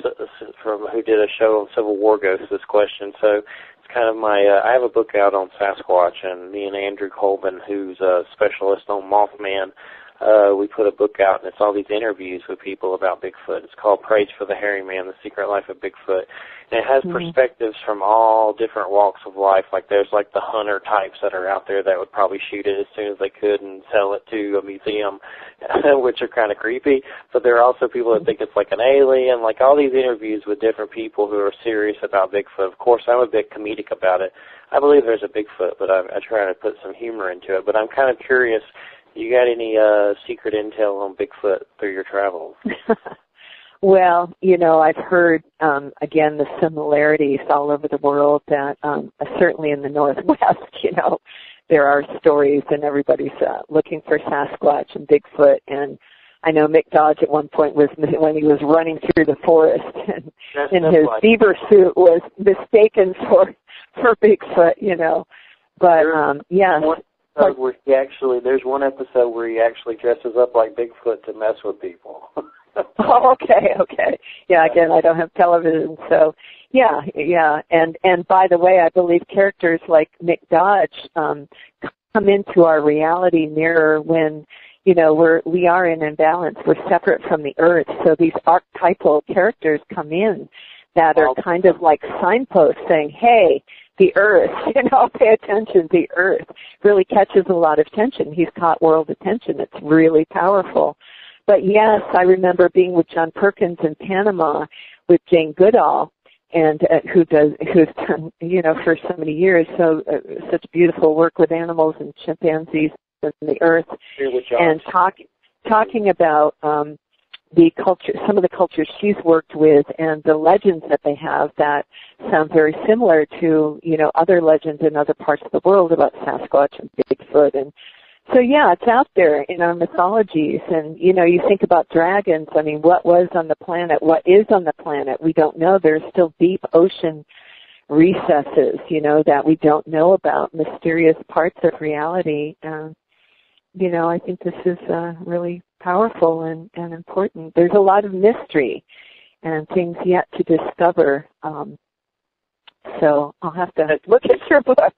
from who did a show on Civil War Ghosts this question. So it's kind of my. Uh, I have a book out on Sasquatch, and me and Andrew Colvin, who's a specialist on Mothman, uh, we put a book out, and it's all these interviews with people about Bigfoot. It's called Praise for the Hairy Man: The Secret Life of Bigfoot, and it has mm-hmm. perspectives from all different walks of life. Like there's like the hunter types that are out there that would probably shoot it as soon as they could and sell it to a museum, which are kind of creepy. But there are also people that think it's like an alien. Like all these interviews with different people who are serious about Bigfoot. Of course, I'm a bit comedic about it. I believe there's a Bigfoot, but I, I try to put some humor into it. But I'm kind of curious you got any uh secret intel on Bigfoot through your travels? well, you know, I've heard um again the similarities all over the world that um certainly in the northwest, you know, there are stories and everybody's uh, looking for Sasquatch and Bigfoot and I know Mick Dodge at one point was when he was running through the forest and, and his beaver suit was mistaken for for Bigfoot, you know. But um yeah, episode where he actually there's one episode where he actually dresses up like Bigfoot to mess with people. oh, okay, okay. Yeah, again, I don't have television, so yeah, yeah. And and by the way, I believe characters like Mick Dodge um, come into our reality mirror when you know we're we are in imbalance. We're separate from the earth, so these archetypal characters come in that are kind of like signposts saying, "Hey, the earth, you know, pay attention, the earth really catches a lot of attention. He's caught world attention. It's really powerful. But yes, I remember being with John Perkins in Panama with Jane Goodall and uh, who does who's done you know for so many years so uh, such beautiful work with animals and chimpanzees and the earth and talk talking about um the culture, some of the cultures she's worked with and the legends that they have that sound very similar to, you know, other legends in other parts of the world about Sasquatch and Bigfoot. And so yeah, it's out there in our mythologies. And you know, you think about dragons, I mean, what was on the planet, what is on the planet, we don't know. There's still deep ocean recesses, you know, that we don't know about, mysterious parts of reality. Uh, you know, I think this is uh, really powerful and, and important. There's a lot of mystery and things yet to discover. Um, So I'll have to look at your book.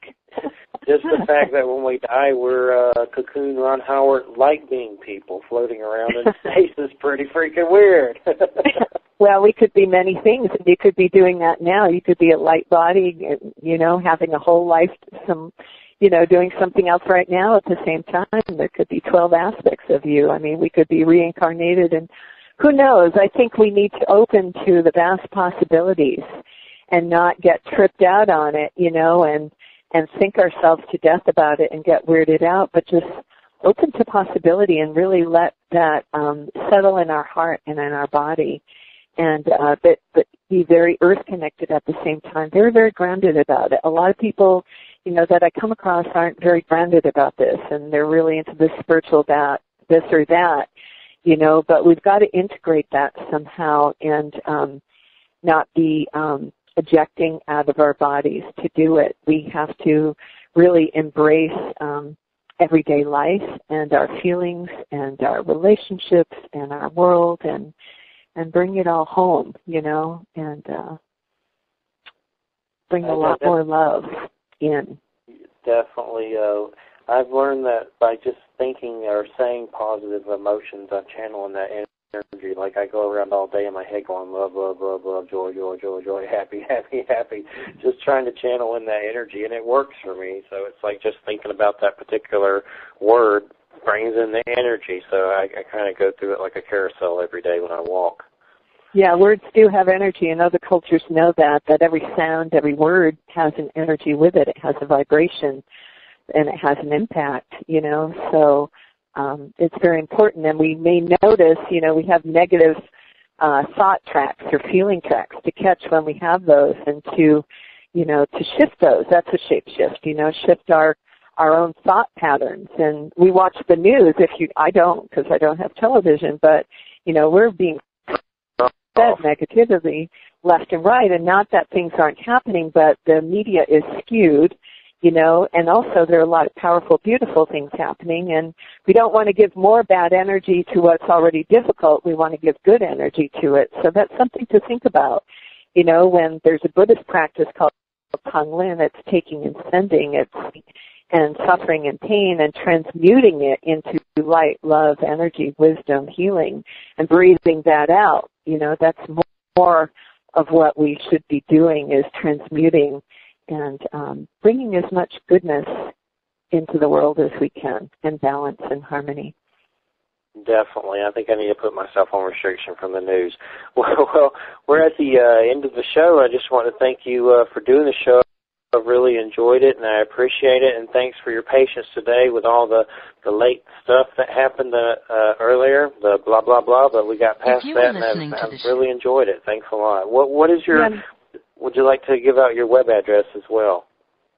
Just the fact that when we die, we're uh, cocoon Ron Howard light being people floating around in space is pretty freaking weird. well, we could be many things. You could be doing that now. You could be a light body, you know, having a whole life, some, you know, doing something else right now at the same time. There could be 12 aspects of you. I mean, we could be reincarnated and who knows? I think we need to open to the vast possibilities and not get tripped out on it, you know, and and think ourselves to death about it and get weirded out, but just open to possibility and really let that um, settle in our heart and in our body, and uh, but but be very earth connected at the same time. Very very grounded about it. A lot of people, you know, that I come across aren't very grounded about this, and they're really into this spiritual that this or that, you know. But we've got to integrate that somehow and um, not be um, ejecting out of our bodies to do it. We have to really embrace um, everyday life and our feelings and our relationships and our world and and bring it all home, you know, and uh, bring a lot more love in. Definitely. Uh, I've learned that by just thinking or saying positive emotions, I'm channeling that energy. Like I go around all day in my head going love, love, love, love, joy, joy, joy, joy, happy, happy, happy. Just trying to channel in that energy, and it works for me. So it's like just thinking about that particular word brings in the energy. So I, I kind of go through it like a carousel every day when I walk. Yeah, words do have energy, and other cultures know that. That every sound, every word has an energy with it. It has a vibration, and it has an impact. You know, so um, it's very important. And we may notice, you know, we have negative uh, thought tracks or feeling tracks to catch when we have those, and to, you know, to shift those. That's a shape shift. You know, shift our our own thought patterns. And we watch the news. If you, I don't, because I don't have television, but you know, we're being fed oh. negatively left and right. And not that things aren't happening, but the media is skewed you know, and also there are a lot of powerful, beautiful things happening and we don't want to give more bad energy to what's already difficult. We want to give good energy to it. So that's something to think about. You know, when there's a Buddhist practice called Tonglen, it's taking and sending, it's and suffering and pain and transmuting it into light, love, energy, wisdom, healing, and breathing that out. You know, that's more of what we should be doing is transmuting and um, bringing as much goodness into the world as we can and balance and harmony. Definitely. I think I need to put myself on restriction from the news. Well, well we're at the uh, end of the show. I just want to thank you uh, for doing the show. I've really enjoyed it and I appreciate it. And thanks for your patience today with all the the late stuff that happened uh, uh, earlier, the blah blah blah. But we got past that, and I've, I've really enjoyed it. Thanks a lot. What what is your yeah would you like to give out your web address as well?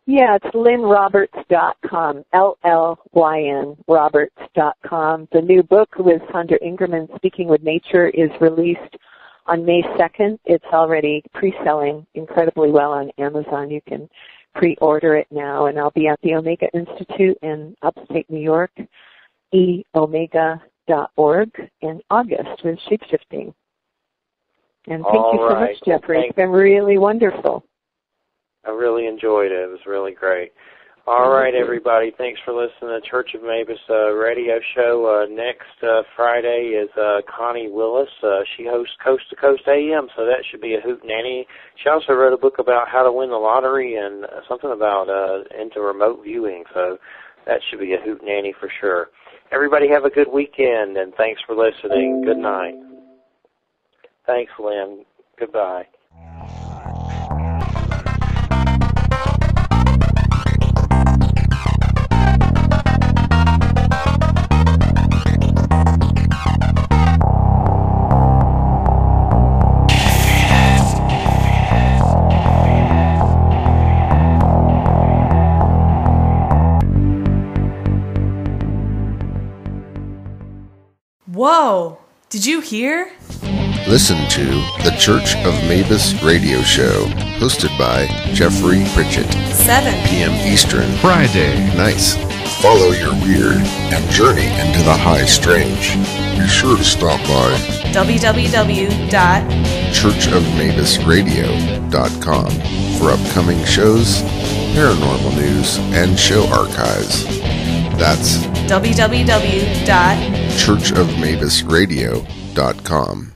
Yeah, it's llynroberts.com, L-L-Y-N, roberts.com. The new book with Sandra Ingerman, Speaking with Nature, is released on May 2nd. It's already pre-selling incredibly well on Amazon. You can pre-order it now, and I'll be at the Omega Institute in upstate New York, eomega.org, in August with shapeshifting. And thank All you so right. much, Jeffrey. Well, it's been really wonderful. I really enjoyed it. It was really great. All right, everybody. Thanks for listening to Church of Mabus uh, radio show. Uh, next uh, Friday is uh, Connie Willis. Uh, she hosts Coast to Coast AM, so that should be a hoot nanny. She also wrote a book about how to win the lottery and uh, something about uh, into remote viewing. So that should be a hoot nanny for sure. Everybody have a good weekend, and thanks for listening. Good night. Thanks, Llyn. Goodbye. Whoa! Did you hear? Listen to the Church of Mabus radio show, hosted by Jeffrey Pritchett, 7 p.m. Eastern. Friday. Nice. Follow your weird and journey into the high strange. Be sure to stop by www.churchofmabusradio.com for upcoming shows, paranormal news, and show archives. That's www.churchofmabusradio.com. churchofmabusradio.com.